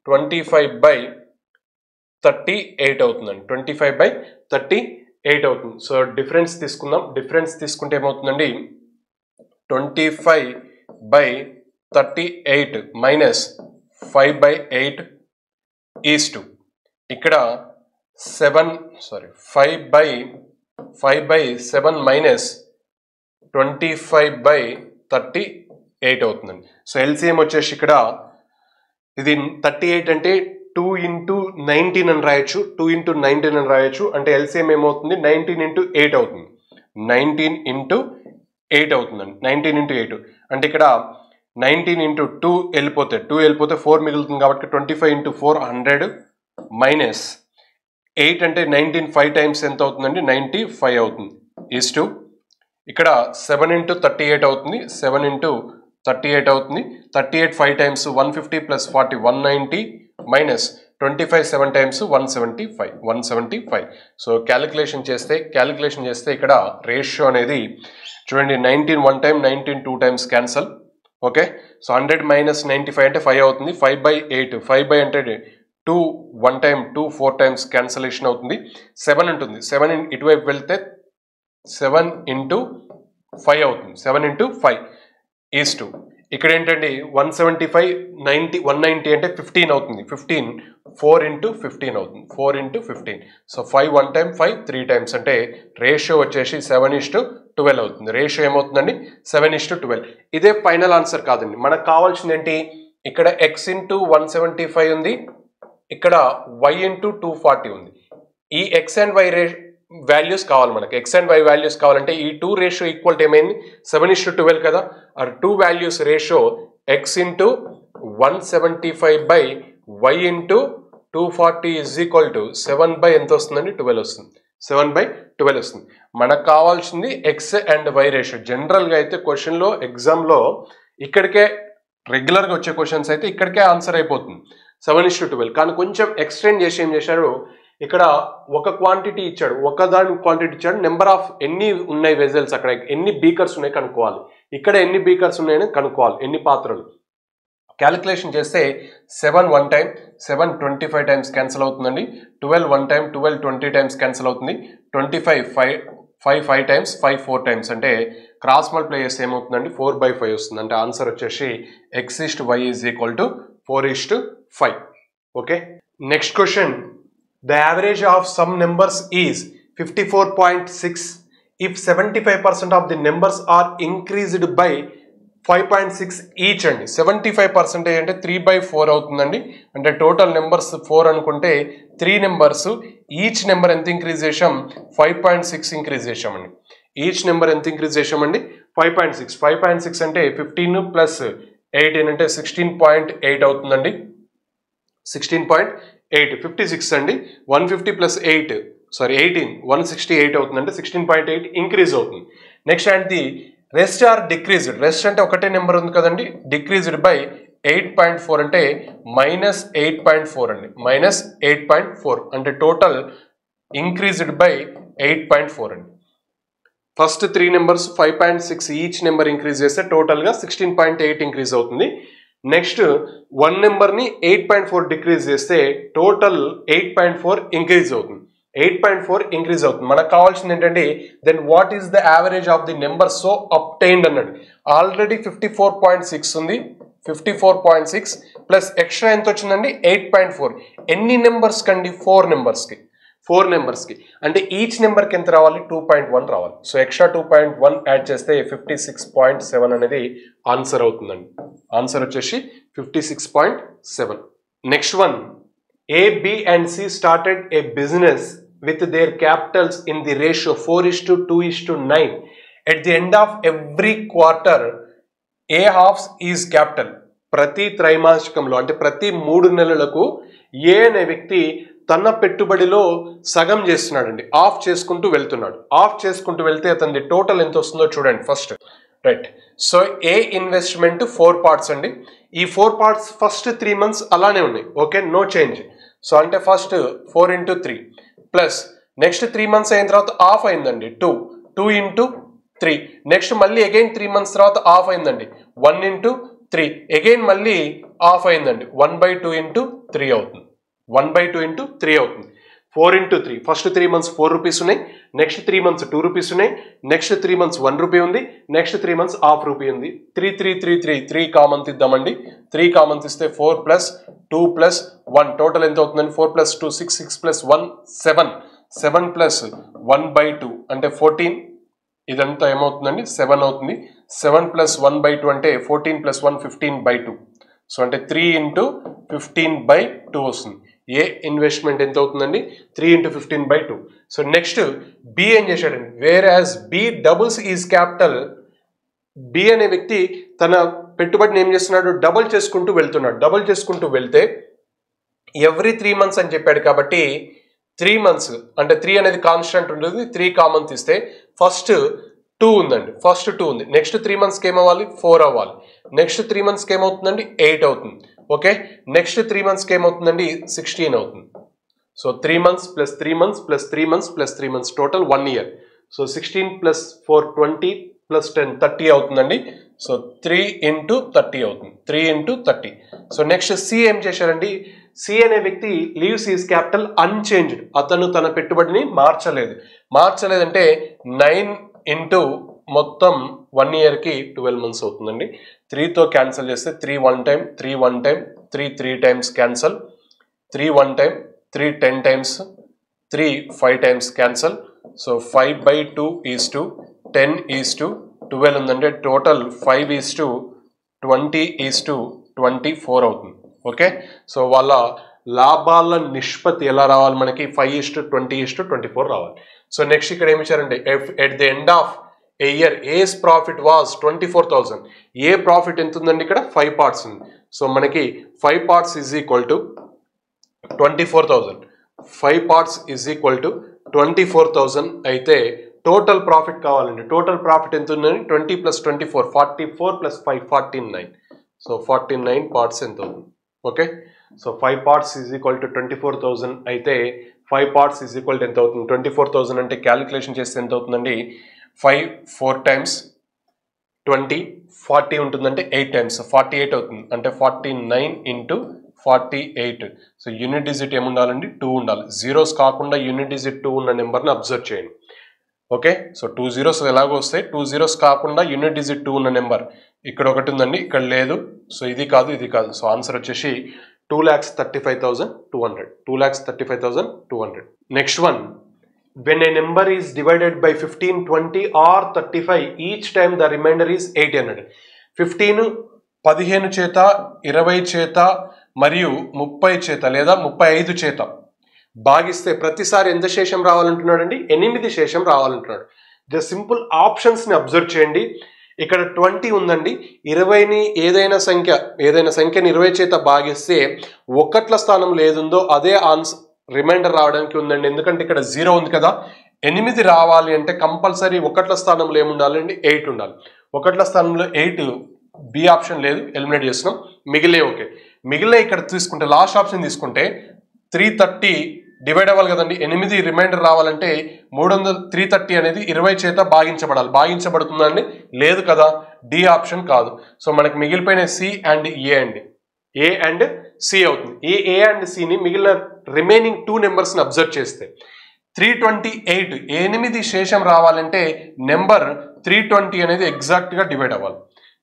twenty five by thirty eight అవుతుందండి. Twenty five by thirty eight అవుతుంది. సో డిఫరెన్స్ తీసుకుందాం. డిఫరెన్స్ తీసుకుంటే ఏమవుతుందండి? Twenty five by thirty eight minus five by eight is to. ఇక్కడ seven sorry five by five by seven minus twenty five by thirty eight అవుతుందండి. So LCM వచ్చేసి ఇక్కడ ఇది thirty eight అంటే two into nineteen అని రాయొచ్చు two into nineteen అని రాయొచ్చు అంటే ఎల్సిఎం ఏమవుతుంది? నైన్టీన్ ఇంటూ ఎయిట్ అవుతుంది. నైన్టీన్ ఇంటూ ఎయిట్ అవుతుందండి. Nineteen into eight. అంటే ఇక్కడ నైన్టీన్ ఇంటూ టూ వెళ్ళిపోతే టూ వెళ్ళిపోతే ఫోర్ మిగులుతుంది కాబట్టి twenty five into four hundred minus eight అంటే నైన్టీన్ ఫైవ్ టైమ్స్ ఎంత అవుతుందండి? నైంటీ ఫైవ్ అవుతుంది. ఈస్ టూ ఇక్కడ సెవెన్ ఇంటూ థర్టీ ఎయిట్ అవుతుంది. సెవెన్ ఇంటూ థర్టీ ఎయిట్ అవుతుంది. Thirty eight five times one fifty plus forty one ninety minus twenty five seven times one seventy five one seventy five so calculation చేస్తే calculation చేస్తే ఇక్కడ ratio అనేది చూడండి nineteen one time nineteen two times cancel okay so hundred minus ninety five అంటే five అవుతుంది. Five by eight five by అంటే two one time two four times cancellation అవుతుంది. Seven ఉంటుంది. సెవెన్ ఇటువైపు వెళ్తే సెవెన్ ఇంటూ ఫైవ్ అవుతుంది. Seven into five is to ఇక్కడ ఏంటండి one seventy five ninety one ninety అంటే ఫిఫ్టీన్ అవుతుంది. ఫిఫ్టీన్ ఫోర్ ఇంటూ ఫిఫ్టీన్ అవుతుంది. Four into fifteen so five one time five three times అంటే రేషియో వచ్చేసి సెవెన్ ఇస్టు ట్వెల్వ్ అవుతుంది. Ratio ఏమవుతుందండి? Seven is to twelve ఇదే ఫైనల్ ఆన్సర్ కాదండి. మనకు కావాల్సింది ఏంటి? ఇక్కడ x into one seventy five ఉంది. ఇక్కడ వై ఇంటూ టూ ఫార్టీ ఉంది. ఈ ఎక్స్ అండ్ వై రే వాల్యూస్ కావాలి మనకి. ఎక్స్ అండ్ వై వాల్యూస్ కావాలంటే ఈ టూ రేషియో ఈక్వల్ టు ఏమైంది? సెవెన్ ఇస్ ట్వెల్వ్ కదా? ఆ two values ratio x into one seventy five by y into two forty is equal to seven by ఎంత వస్తుందండి? ట్వెల్వ్ వస్తుంది. సెవెన్ బై ట్వెల్వ్ వస్తుంది. మనకు కావాల్సింది ఎక్స్ అండ్ వై రేషియో జనరల్గా అయితే క్వశ్చన్లో ఎగ్జామ్లో ఇక్కడికే రెగ్యులర్గా వచ్చే క్వశ్చన్స్ అయితే ఇక్కడికే ఆన్సర్ అయిపోతుంది. సెవెన్ ఇస్ టు ట్వెల్వ్ కానీ కొంచెం ఎక్స్టెండ్ చేసి ఏం చేశారు? ఇక్కడ ఒక క్వాంటిటీ ఇచ్చాడు ఒక దాని క్వాంటిటీ ఇచ్చాడు. నెంబర్ ఆఫ్ ఎన్ని ఉన్నాయి వెజల్స్ అక్కడ? ఎన్ని బీకర్స్ ఉన్నాయి కనుక్కోవాలి. ఇక్కడ ఎన్ని బీకర్స్ ఉన్నాయని కనుక్కోవాలి. ఎన్ని పాత్రలు? క్యాలిక్యులేషన్ చేస్తే seven one time seven twenty five times cancel అవుతుందండి. Twelve one time twelve twenty times cancel అవుతుంది. Twenty five five five five times five four times అంటే క్రాస్ మల్టిప్లై చేస్తే ఏమవుతుందండి? ఫోర్ బై ఫైవ్ వస్తుంది అంటే ఆన్సర్ వచ్చేసి x is to y is equal to four is to five okay next question the average of some numbers is fifty four point six if seventy five percent of the numbers are increased by five point six each అండి seventy five percentage అంటే three by four అవుతుందండి. అంటే total numbers four అనుకుంటే three numbers each number ఎంత increase చేసాం five point six increase చేసామండి each number ఎంత increase చేసామండి five point six five point six అంటే ఫిఫ్టీన్ ప్లస్ ఎయిటీన్ అంటే సిక్స్టీన్ పాయింట్ ఎయిట్ అవుతుందండి. Sixteen point eight fifty six అండి. One fifty plus eight sorry eighteen one sixty eight అవుతుంది అంటే sixteen point eight increase అవుతుంది. Next and the rest are decreased rest అంటే ఒకటే number ఉంది కదండి. Decreased by eight point four అంటే minus eight point four అండి. మైనస్ ఎయిట్ పాయింట్ ఫోర్ అంటే total increased by eight point four అండి. First three numbers five point six each number increase చేస్తే టోటల్గా సిక్స్టీన్ పాయింట్ ఎయిట్ ఇంక్రీజ్ అవుతుంది. Next one నెంబర్ని eight point four decrease చేస్తే total eight point four increase అవుతుంది. Eight point four increase అవుతుంది. మనకు కావాల్సింది ఏంటంటే then what is the average of the number so obtained అన్నాడు. Already fifty four point six ఉంది. Fifty four point six plus extra ఎంత వచ్చిందండి? Eight point four. ఎన్ని నెంబర్స్కి అండి ఫోర్ నెంబర్స్కి ఫోర్ నెంబర్స్కి అంటే ఈచ్ నెంబర్కి ఎంత రావాలి? టూ పాయింట్ వన్ రావాలి. So extra two point one add చేస్తే ఫిఫ్టీ సిక్స్ పాయింట్ సెవెన్ అనేది ఆన్సర్ అవుతుందండి. ఆన్సర్ వచ్చేసి fifty six point seven. Next one. A B and C started a business with their capitals in the ratio four is to two is to nine. At the end of every quarter a halves is capital? ప్రతి త్రైమాసికంలో అంటే ప్రతి మూడు నెలలకు ఏ అనే వ్యక్తి తన పెట్టుబడిలో సగం చేస్తున్నాడండి. ఆఫ్ చేసుకుంటూ వెళ్తున్నాడు. ఆఫ్ చేసుకుంటూ వెళ్తే అతని టోటల్ ఎంత వస్తుందో చూడండి first. Right. So A investment four parts అండి. ఈ four parts first three months అలానే ఉన్నాయి. ఓకే? No change. సో అంటే first four into three plus next three months అయిన తర్వాత ఆఫ్ అయిందండి. Two. Two into three. Next మళ్ళీ అగైన్ త్రీ మంత్స్ తర్వాత ఆఫ్ అయిందండి. One into three. అగైన్ మళ్ళీ ఆఫ్ అయిందండి. One by two into three అవుతుంది. One by two into three అవుతుంది. Four into three. First three months four rupees ఉన్నాయి. Next three months two rupees ఉన్నాయి. Next three months one rupee ఉంది. Next three months half rupee ఉంది. Three three three three three common తీద్దామండి. Three common తీస్తే four plus two plus one. Total ఎంత అవుతుందండి? Four plus two six six plus one seven. Seven plus one by two అంటే fourteen. ఇదంతా ఏమవుతుందండి? Seven అవుతుంది. Seven plus one by two అంటే fourteen plus one fifteen by two. So అంటే three into fifteen by two వస్తుంది. A investment ఎంత అవుతుందండి? Three into fifteen by two so next B ఏం చేశాడండి? Where as B doubles is capital B అనే వ్యక్తి తన పెట్టుబడిని ఏం చేస్తున్నాడు? డబుల్ చేసుకుంటూ వెళ్తున్నాడు. డబుల్ చేసుకుంటూ వెళ్తే ఎవ్రీ త్రీ మంత్స్ అని చెప్పాడు కాబట్టి త్రీ మంత్స్ అంటే త్రీ అనేది కాన్స్టెంట్ ఉంటుంది త్రీ కామన్ తీస్తే ఫస్ట్ టూ ఉందండి. ఫస్ట్ టూ ఉంది. నెక్స్ట్ త్రీ మంత్స్కి ఏమవ్వాలి? ఫోర్ అవ్వాలి. నెక్స్ట్ త్రీ మంత్స్కి ఏమవుతుందండి? ఎయిట్ అవుతుంది. ఓకే నెక్స్ట్ త్రీ మంత్స్కి ఏమవుతుందండి సిక్స్టీన్ అవుతుంది. So three months plus three months plus three months plus three months total one year so sixteen plus four twenty plus ten thirty అవుతుందండి. So three into thirty అవుతుంది. Three into thirty so next C ఏం చేశారండి? C అనే వ్యక్తి leaves is capital unchanged. అతను తన పెట్టుబడిని మార్చలేదు. మార్చలేదంటే నైన్ ఇంటూ మొత్తం వన్ ఇయర్కి ట్వెల్వ్ మంత్స్ అవుతుందండి. త్రీతో క్యాన్సిల్ చేస్తే three one time three one time three three times cancel three one time three ten times three five times cancel. So five by two is to ten is to twelve ఉందంటే total five is to twenty is to twenty four అవుతుంది. Okay? So వాళ్ళ లాభాల నిష్పత్తి ఎలా రావాలి మనకి? Five is to twenty is to twenty four రావాలి. So next ఇక్కడ ఏమి ఇచ్చారంటే at the end of a year A's profit was twenty four thousand A profit ఎంత ఉందండి ఇక్కడ? ఫైవ్ పార్ట్స్ ఉంది. సో మనకి five parts is equal to twenty four thousand five parts is equal to twenty four thousand అయితే total profit కావాలండి. Total profit ఎంత ఉందండి twenty plus twenty four forty four plus five forty nine so forty nine parts ఎంత అవుతుంది okay so five parts is equal to twenty four thousand అయితే five parts is equal to ఎంత అవుతుంది twenty four thousand అంటే calculation చేస్తే ఎంత అవుతుందండి five four times twenty forty ఉంటుందంటే ఎయిట్ టైమ్స్. ఫార్టీ ఎయిట్ అవుతుంది. అంటే forty nine into forty eight. So unit digit ఏముండాలండి? Two ఉండాలి. జీరోస్ కాకుండా యూనిట్ డిజిట్ టూ ఉన్న నెంబర్ని అబ్జర్వ్ చేయండి. ఓకే? సో టూ జీరోస్ ఎలాగో వస్తాయి? టూ జీరోస్ కాకుండా యూనిట్ డిజిట్ టూ ఉన్న నెంబర్. ఇక్కడ ఒకటి ఉందండి ఇక్కడ లేదు. సో ఇది కాదు ఇది కాదు. సో ఆన్సర్ వచ్చేసి two lakhs thirty five thousand two hundred two lakhs thirty five thousand two hundred next one when a number is divided by 15 20 or 35 each time the remainder is 800 15 పదిహేను చేత ఇరవై చేత మరియు ముప్పై చేత లేదా ముప్పై ఐదు చేత భాగిస్తే ప్రతిసారి ఎంత శేషం రావాలంటున్నాడండి? ఎనిమిది శేషం రావాలంటున్నాడు. ద సింపుల్ ఆప్షన్స్ని అబ్జర్వ్ చేయండి. ఇక్కడ ట్వంటీ ఉందండి. ఇరవైని ఏదైనా సంఖ్య ఏదైనా సంఖ్యని ఇరవై చేత భాగిస్తే ఒకట్ల స్థానం లేదుందో అదే ఆన్సర్ రిమైండర్ రావడానికి ఉందండి. ఎందుకంటే ఇక్కడ జీరో ఉంది కదా. ఎనిమిది రావాలి అంటే కంపల్సరీ ఒకట్ల స్థానంలో ఏముండాలండి? ఎయిట్ ఉండాలి. ఒకట్ల స్థానంలో ఎయిట్ బి ఆప్షన్ లేదు. ఎలిమినేట్ చేస్తున్నాం. మిగిలే ఓకే. మిగిలే ఇక్కడ తీసుకుంటే లాస్ట్ ఆప్షన్ తీసుకుంటే త్రీ థర్టీ డివైడ్ అవ్వాలి కదండి. ఎనిమిది రిమైండర్ రావాలంటే మూడు వందల త్రీ థర్టీ అనేది ఇరవై చేత భాగించబడాలి. భాగించబడుతుందండి? లేదు కదా. డి ఆప్షన్ కాదు. సో మనకి మిగిలిపోయిన సి అండ్ ఏ అండి? ఏ అండ్ సి అవుతుంది. ఈ ఏ అండ్ సిని మిగిలిన రిమైనింగ్ టూ నెంబర్స్ని అబ్జర్వ్ చేస్తే త్రీ ట్వంటీ ఎయిట్ ఎనిమిది శేషం రావాలంటే నెంబర్ త్రీ ట్వంటీ అనేది ఎగ్జాక్ట్గా డివైడ్ అవ్వాలి.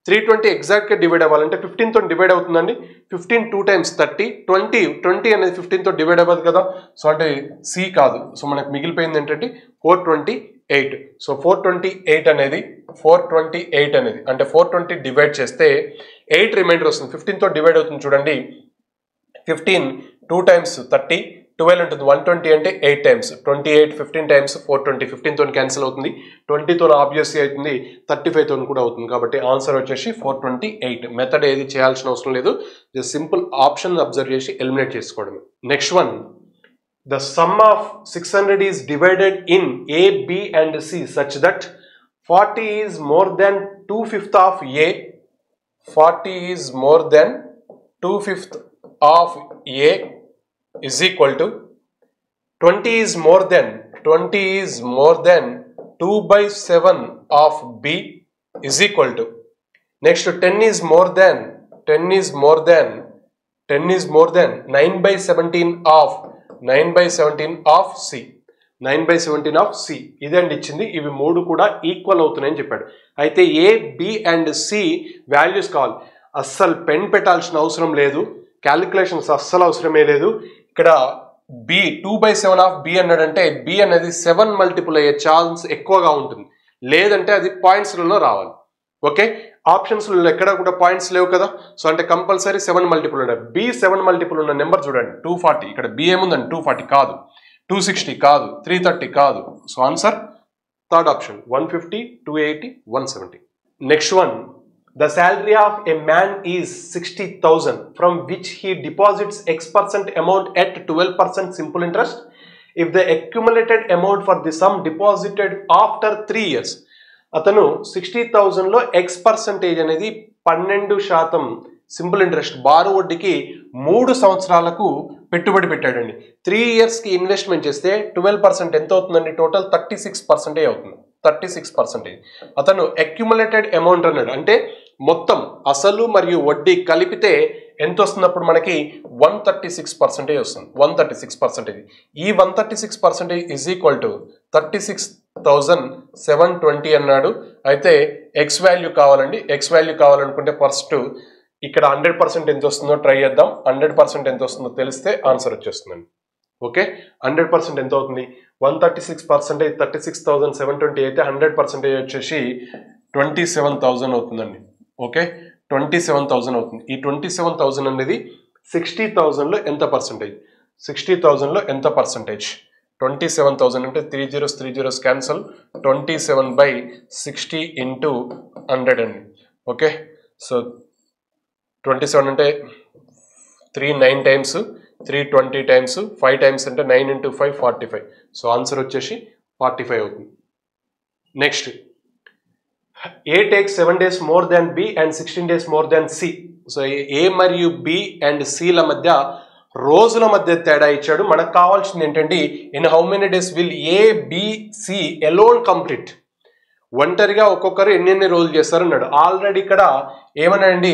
త్రీ ట్వంటీ ఎగ్జాక్ట్గా డివైడ్ అవ్వాలంటే ఫిఫ్టీన్తో డివైడ్ అవుతుందండి. Fifteen two times thirty twenty twenty అనేది ఫిఫ్టీన్తో డివైడ్ అవ్వదు కదా. సో అంటే సి కాదు. సో మనకు మిగిలిపోయింది ఏంటంటే four twenty eight so four twenty eight అనేది ఫోర్ ట్వంటీ ఎయిట్ అనేది అంటే ఫోర్ ట్వంటీ డివైడ్ చేస్తే ఎయిట్ రిమైండర్ వస్తుంది. ఫిఫ్టీన్తో డివైడ్ అవుతుంది చూడండి. Fifteen two times thirty twelve ఉంటుంది వన్ ట్వంటీ అంటే eight times. Twenty eight fifteen times four twenty ఫిఫ్టీన్తో cancel అవుతుంది. ట్వంటీతో ఆబ్వియస్లీ అవుతుంది థర్టీ ఫైవ్తో కూడా అవుతుంది కాబట్టి ఆన్సర్ వచ్చేసి ఫోర్ ట్వంటీ ఎయిట్. మెథడ్ ఏది చేయాల్సిన అవసరం లేదు. జస్ట్ సింపుల్ ఆప్షన్ అబ్జర్వ్ చేసి ఎలిమినేట్ చేసుకోవడమే. Next one the sum of six hundred is divided in A B and C such that forty is more than two fifth of A forty is more than two fifth of A is equal to twenty is more than twenty is more than two by seven of B is equal to next ten is more than ten is more than ten is more than nine by seventeen of nine by seventeen of C nine by seventeen of C ఇదే అండి ఇచ్చింది. ఇవి మూడు కూడా equal అవుతున్నాయని చెప్పాడు. అయితే A B and C values కావాలి. అస్సలు పెన్ పెట్టాల్సిన అవసరం లేదు. క్యాలిక్యులేషన్స్ అస్సలు అవసరమే లేదు. ఇక్కడ B two by seven of B అన్నాడంటే బి అనేది సెవెన్ మల్టిపుల్ అయ్యే ఛాన్స్ ఎక్కువగా ఉంటుంది. లేదంటే అది పాయింట్స్లలో రావాలి. ఓకే ఆప్షన్స్లలో ఎక్కడ కూడా పాయింట్స్ లేవు కదా? సో అంటే కంపల్సరీ సెవెన్ మల్టిపుల్ ఉన్నాయి బి సెవెన్ మల్టిపుల్ ఉన్న నెంబర్ చూడండి. టూ ఫార్టీ ఇక్కడ బి ఏముందండి? టూ ఫార్టీ కాదు. టూ సిక్స్టీ కాదు. త్రీ థర్టీ కాదు. So answer third option one fifty two eighty one seventy next one the salary of a man is sixty thousand from which he deposits X percent amount at twelve percent simple interest if the accumulated amount for the sum deposited after three years అతను sixty థౌజండ్లో X percentage అనేది పన్నెండు శాతం simple interest బారు వడ్డీకి మూడు సంవత్సరాలకు పెట్టుబడి పెట్టాడండి. త్రీ ఇయర్స్కి ఇన్వెస్ట్మెంట్ చేస్తే ట్వెల్వ్ పర్సెంట్ ఎంత అవుతుందండి? టోటల్ థర్టీ సిక్స్ పర్సెంటేజ్ అవుతుంది? థర్టీ సిక్స్ పర్సెంటేజ్ అతను అక్యుములేటెడ్ అమౌంట్ అన్నాడు. అంటే మొత్తం అసలు మరియు వడ్డీ కలిపితే ఎంత వస్తున్నప్పుడు మనకి వన్ థర్టీ సిక్స్ పర్సెంటేజ్ వస్తుంది. One thirty six percentage. ఈ one thirty six percentage is equal to thirty six thousand seven twenty అన్నాడు. అయితే ఎక్స్ వాల్యూ కావాలండి. ఎక్స్ వాల్యూ కావాలనుకుంటే ఫస్ట్ ఇక్కడ హండ్రెడ్ పర్సెంట్ ఎంత వస్తుందో ట్రై చేద్దాం. హండ్రెడ్ పర్సెంట్ ఎంత వస్తుందో తెలిస్తే ఆన్సర్ వచ్చేస్తుందండి. ఓకే? హండ్రెడ్ పర్సెంట్ ఎంత అవుతుంది one thirty six percentage thirty six thousand seven twenty అయితే హండ్రెడ్ పర్సెంటేజ్ వచ్చేసి ట్వంటీ సెవెన్ థౌసండ్ అవుతుందండి. ఓకే? ట్వంటీ సెవెన్ థౌసండ్ అవుతుంది. ఈ ట్వంటీ సెవెన్ థౌసండ్ అనేది సిక్స్టీ థౌజండ్లో ఎంత పర్సెంటేజ్? సిక్స్టీ థౌసండ్లో ఎంత పర్సెంటేజ్? ట్వంటీ సెవెన్ థౌసండ్ అంటే three zeros three zeros cancel. Twenty seven by sixty into hundred అండి. ఓకే? సో ట్వంటీ సెవెన్ అంటే three nine times three twenty times five times అంటే nine into five forty five. So answer వచ్చేసి forty five అవుతుంది. Next. A takes seven days more than B and sixteen days more than C so A మరియు B and సిల మధ్య రోజుల మధ్య తేడా ఇచ్చాడు. మనకు కావాల్సింది ఏంటంటే in how many days will A B C alone complete ఒంటరిగా ఒక్కొక్కరు ఎన్నెన్ని రోజులు చేస్తారు అన్నాడు. ఆల్రెడీ ఇక్కడ ఏమన్నాడండి?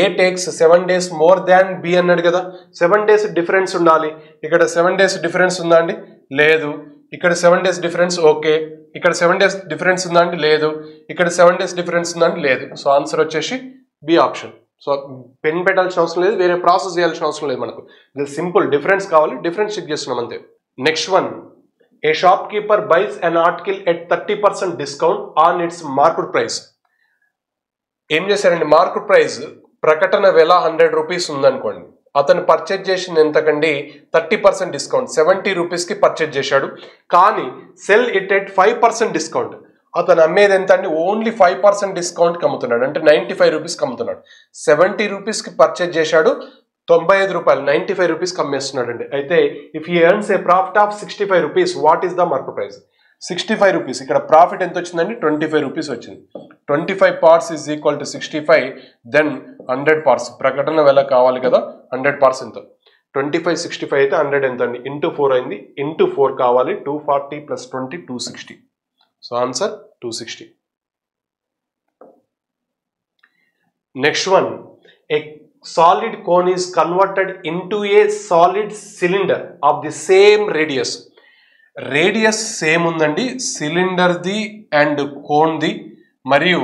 A takes seven days more than B అన్నాడు కదా. సెవెన్ డేస్ డిఫరెన్స్ ఉండాలి. ఇక్కడ సెవెన్ డేస్ డిఫరెన్స్ ఉందా అండి? లేదు. ఇక్కడ సెవెన్ డేస్ డిఫరెన్స్ ఓకే ఇక్కడ సెవెన్ డేస్ డిఫరెన్స్ ఉందండి లేదు. ఇక్కడ సెవెన్ డేస్ డిఫరెన్స్ ఉందండి లేదు. సో ఆన్సర్ వచ్చేసి బి ఆప్షన్ సో పెన్ పెట్టాల్సిన అవసరం లేదు వేరే ప్రాసెస్ చేయాల్సిన అవసరం లేదు మనకు. ఇది సింపుల్ డిఫరెన్స్ కావాలి డిఫరెన్స్ చెక్ చేస్తున్నాం అంతే. Next one a shop keeper buys an article at thirty percent discount on its market price ఏం చేశారండి? మార్కెట్ ప్రైస్ ప్రకటన వెల హండ్రెడ్ రూపీస్ ఉందనుకోండి. అతను పర్చేజ్ చేసింది ఎంతకండి? థర్టీ పర్సెంట్ డిస్కౌంట్ సెవెంటీ రూపీస్కి పర్చేజ్ చేశాడు. కానీ sell it at five percent discount అతను అమ్మేది ఎంత అండి ఓన్లీ ఫైవ్ పర్సెంట్ డిస్కౌంట్కి అమ్ముతున్నాడు. అంటే నైంటీ ఫైవ్ రూపీస్కి అమ్ముతున్నాడు. సెవెంటీ రూపీస్కి పర్చేజ్ చేశాడు. తొంభై ఐదు రూపాయలు నైంటీ ఫైవ్ రూపీస్కి అమ్మేస్తున్నాడు అండి అయితే if he earns a profit of sixty five rupees what is the market price sixty five rupees ఇక్కడ ప్రాఫిట్ ఎంత వచ్చిందండి ట్వంటీ ఫైవ్ రూపీస్ వచ్చింది. Twenty five parts is equal to sixty five then hundred parts ప్రకటన వేళ కావాలి కదా? Hundred parts ఎంత? Twenty five sixty five అయితే హండ్రెడ్ ఎంత అండి? ఇంటూ ఫోర్ అయింది. ఇంటూ ఫోర్ కావాలి. Two forty plus twenty two sixty so answer two sixty next one a solid cone is converted into a solid cylinder of the same radius radius same ఉందండి సిలిండర్ది and కోన్ది. మరియు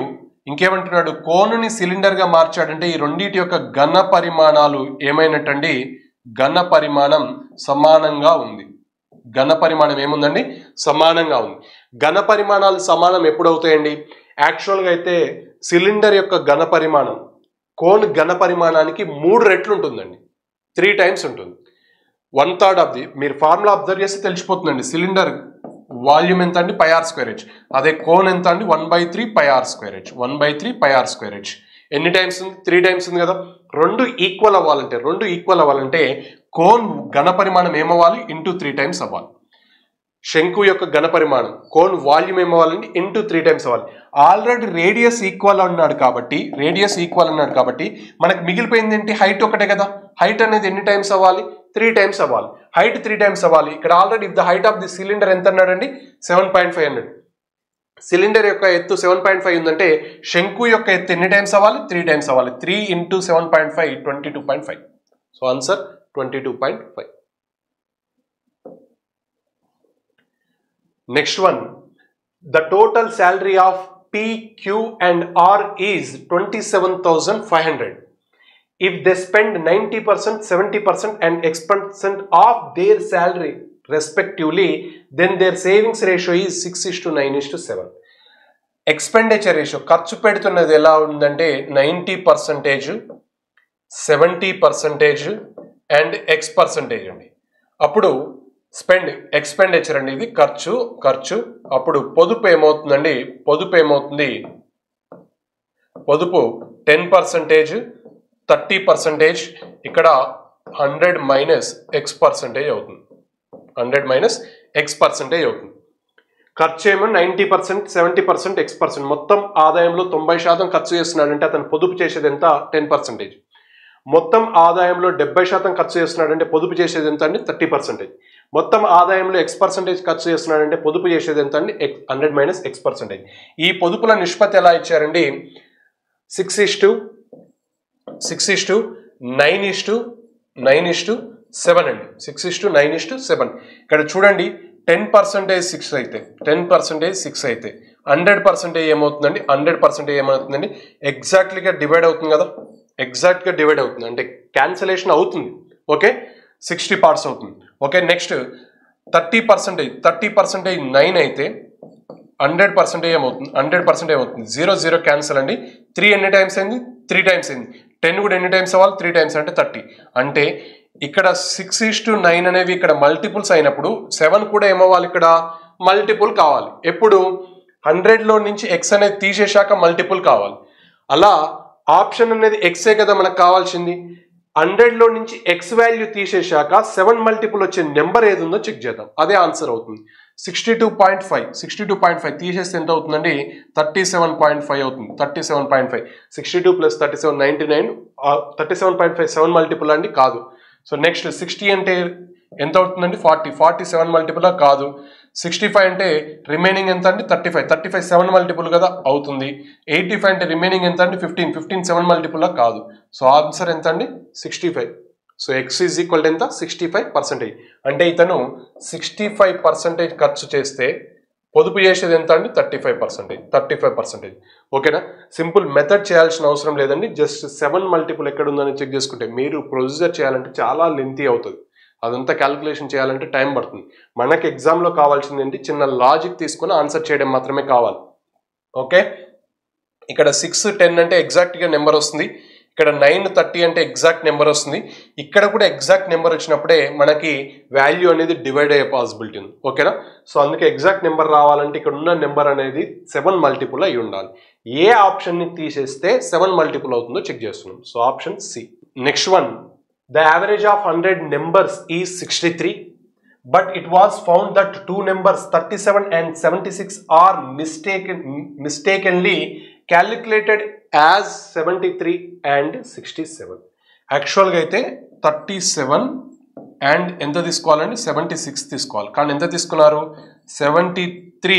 ఇంకేమంటున్నాడు కోనుని సిలిండర్గా మార్చాడంటే ఈ రెండింటి యొక్క ఘన పరిమాణాలు ఏమైనట్టండి ఘన పరిమాణం సమానంగా ఉంది. ఘన పరిమాణం ఏముందండి? సమానంగా ఉంది. ఘన పరిమాణాలు సమానం ఎప్పుడవుతాయండి? యాక్చువల్గా అయితే సిలిండర్ యొక్క ఘన పరిమాణం కోన్ ఘన పరిమాణానికి మూడు రెట్లు ఉంటుందండి. త్రీ టైమ్స్ ఉంటుంది. వన్ థర్డ్ ఆఫ్ ది మీరు ఫార్ములా అబ్జర్వ్ చేస్తే తెలిసిపోతుందండి. సిలిండర్ వాల్యూమ్ ఎంత అండి? పై ఆర్ స్క్వేర్ హెచ్ అదే కోన్ ఎంత అండి? One by three pi R square H one by three pi R square H ఎన్ని టైమ్స్ ఉంది? త్రీ టైమ్స్ ఉంది కదా. రెండు ఈక్వల్ అవ్వాలంటే రెండు ఈక్వల్ అవ్వాలంటే కోన్ ఘన పరిమాణం ఏమవ్వాలి? ఇంటూ త్రీ టైమ్స్ అవ్వాలి. శంకు యొక్క ఘన పరిమాణం కోన్ వాల్యూమ్ ఏమవ్వాలండి? ఇంటూ త్రీ టైమ్స్ అవ్వాలి. ఆల్రెడీ రేడియస్ ఈక్వల్ అన్నాడు కాబట్టి రేడియస్ ఈక్వల్ అన్నాడు కాబట్టి మనకు మిగిలిపోయింది ఏంటి? హైట్ ఒకటే కదా. హైట్ అనేది ఎన్ని టైమ్స్ అవ్వాలి? త్రీ టైమ్స్ అవ్వాలి. హైట్ త్రీ టైమ్స్ అవ్వాలి. ఇక్కడ already the height of the cylinder ఎంత అన్నాడండి సెవెన్ పాయింట్ ఫైవ్ అన్నాడు సిలిండర్ యొక్క ఎత్తు సెవెన్ పాయింట్ ఫైవ్ ఉందంటే శంకు యొక్క ఎత్తు ఎన్ని టైమ్స్ అవ్వాలి? త్రీ టైమ్స్ అవ్వాలి. Three into seven point five twenty two point five. So answer twenty two point five. Next one. The total salary of P Q and R is twenty seven thousand five hundred if they spend 90%, 70%, and X of of their salary respectively, then their savings ratio is 6 is to 9 is to 7. Expenditure ratio ఖర్చు పెడుతున్నది ఎలా ఉందంటే ninety percentage seventy percentage and X percentage అండి అప్పుడు spend expenditure అండి ఇది ఖర్చు ఖర్చు. అప్పుడు పొదుపు ఏమవుతుందండి? పొదుపు ఏమవుతుంది? పొదుపు టెన్ పర్సంటేజ్ థర్టీ పర్సంటేజ్ ఇక్కడ హండ్రెడ్ మైనస్ ఎక్స్ పర్సంటేజ్ అవుతుంది. హండ్రెడ్ మైనస్ ఎక్స్ పర్సంటేజ్ అవుతుంది. ఖర్చు ఏమో ninety percent seventy percent X percent మొత్తం ఆదాయంలో తొంభై శాతం ఖర్చు చేస్తున్నాడంటే అతను పొదుపు చేసేది ఎంత? టెన్ పర్సెంటేజ్ మొత్తం ఆదాయంలో డెబ్బై శాతం ఖర్చు చేస్తున్నాడంటే పొదుపు చేసేది ఎంత అండి? థర్టీ పర్సెంటేజ్ మొత్తం ఆదాయంలో ఎక్స్ పర్సెంటేజ్ ఖర్చు చేస్తున్నాడంటే పొదుపు చేసేది ఎంత అండి? హండ్రెడ్ మైనస్ ఎక్స్ పర్సెంటేజ్ ఈ పొదుపుల నిష్పత్తి ఎలా ఇచ్చారండి? Six is to six is to nine is to nine is to seven అండి. Six is to nine is to seven ఇక్కడ చూడండి టెన్ పర్సెంటేజ్ సిక్స్ అయితే టెన్ పర్సెంటేజ్ సిక్స్ అయితే హండ్రెడ్ పర్సెంటేజ్ ఏమవుతుందండి? హండ్రెడ్ పర్సెంటేజ్ ఏమవుతుందండి? ఎగ్జాక్ట్లీగా డివైడ్ అవుతుంది కదా? ఎగ్జాక్ట్గా డివైడ్ అవుతుంది. అంటే క్యాన్సలేషన్ అవుతుంది. ఓకే సిక్స్టీ పార్ట్స్ అవుతుంది. Okay next thirty percentage thirty percentage nine అయితే హండ్రెడ్ పర్సెంటేజ్ ఏమవుతుంది? హండ్రెడ్ పర్సెంటేజ్ ఏమవుతుంది జీరో జీరో క్యాన్సల్ అండి. త్రీ ఎన్ని టైమ్స్ అయింది? త్రీ టైమ్స్ అయింది. టెన్ కూడా ఎన్ని టైమ్స్ అవ్వాలి? త్రీ టైమ్స్ అంటే థర్టీ. అంటే ఇక్కడ సిక్స్ ఈస్ టు నైన్ అనేవి ఇక్కడ మల్టిపుల్స్ అయినప్పుడు సెవెన్ కూడా ఏమవ్వాలి ఇక్కడ? మల్టిపుల్ కావాలి. ఎప్పుడు? హండ్రెడ్లో నుంచి ఎక్స్ అనేది తీసేశాక మల్టిపుల్ కావాలి. అలా ఆప్షన్ అనేది ఎక్సే కదా మనకు కావాల్సింది. హండ్రెడ్లో నుంచి ఎక్స్ వాల్యూ తీసేశాక సెవెన్ మల్టిపుల్ వచ్చే నెంబర్ ఏది ఉందో చెక్ చేద్దాం. అదే ఆన్సర్ అవుతుంది. Sixty two point five sixty two point five తీసేస్తే ఎంత అవుతుందండి? థర్టీ సెవెన్ పాయింట్ ఫైవ్ అవుతుంది. Thirty seven point five sixty two plus thirty seven ninety nine thirty seven point five seven multiple అండి కాదు. So next sixty అంటే ఎంత అవుతుందండి? Forty forty seven multiple కాదు. సిక్స్టీ ఫైవ్ అంటే రిమైనింగ్ ఎంత అండి? Thirty five. Thirty five seven multiple కదా అవుతుంది. ఎయిటీ ఫైవ్ అంటే రిమైనింగ్ ఎంత అండి? ఫిఫ్టీన్ ఫిఫ్టీన్ సెవెన్ మల్టిపుల్లా కాదు. సో ఆన్సర్ ఎంత అండి? Sixty five. So X is equal ఎంత? Sixty five percentage. అంటే ఇతను సిక్స్టీ ఫైవ్ పర్సెంటేజ్ ఖర్చు చేస్తే పొదుపు చేసేది ఎంత అండి? Thirty five percentage. Thirty five percentage. ఓకేనా? సింపుల్ మెథడ్ చేయాల్సిన అవసరం లేదండి. జస్ట్ సెవెన్ మల్టిపుల్ ఎక్కడ ఉందని చెక్ చేసుకుంటే మీరు ప్రొసీజర్ చేయాలంటే చాలా లెంతీ అవుతుంది. అదంతా క్యాలిక్యులేషన్ చేయాలంటే టైం పడుతుంది. మనకి ఎగ్జామ్లో కావాల్సింది ఏంటి? చిన్న లాజిక్ తీసుకొని ఆన్సర్ చేయడం మాత్రమే కావాలి. ఓకే ఇక్కడ సిక్స్ టెన్ అంటే ఎగ్జాక్ట్గా నెంబర్ వస్తుంది. ఇక్కడ నైన్ థర్టీ అంటే ఎగ్జాక్ట్ నెంబర్ వస్తుంది. ఇక్కడ కూడా ఎగ్జాక్ట్ నెంబర్ వచ్చినప్పుడే మనకి వాల్యూ అనేది డివైడ్ అయ్యే పాసిబిలిటీ ఉంది. ఓకేనా సో అందుకే ఎగ్జాక్ట్ నెంబర్ రావాలంటే ఇక్కడ ఉన్న నెంబర్ అనేది సెవెన్ మల్టిపుల్ అయి ఉండాలి. ఏ ఆప్షన్ని తీసేస్తే సెవెన్ మల్టిపుల్ అవుతుందో చెక్ చేస్తున్నాం. So option C next one the average of hundred numbers is sixty three but it was found that two numbers 37 and 76 are mistaken mistakenly calculated as 73 and 67 యాక్చువల్గా అయితే thirty seven and ఎంత తీసుకోవాలండి? Seventy six తీసుకోవాలి. కానీ ఎంత తీసుకున్నారు? Seventy three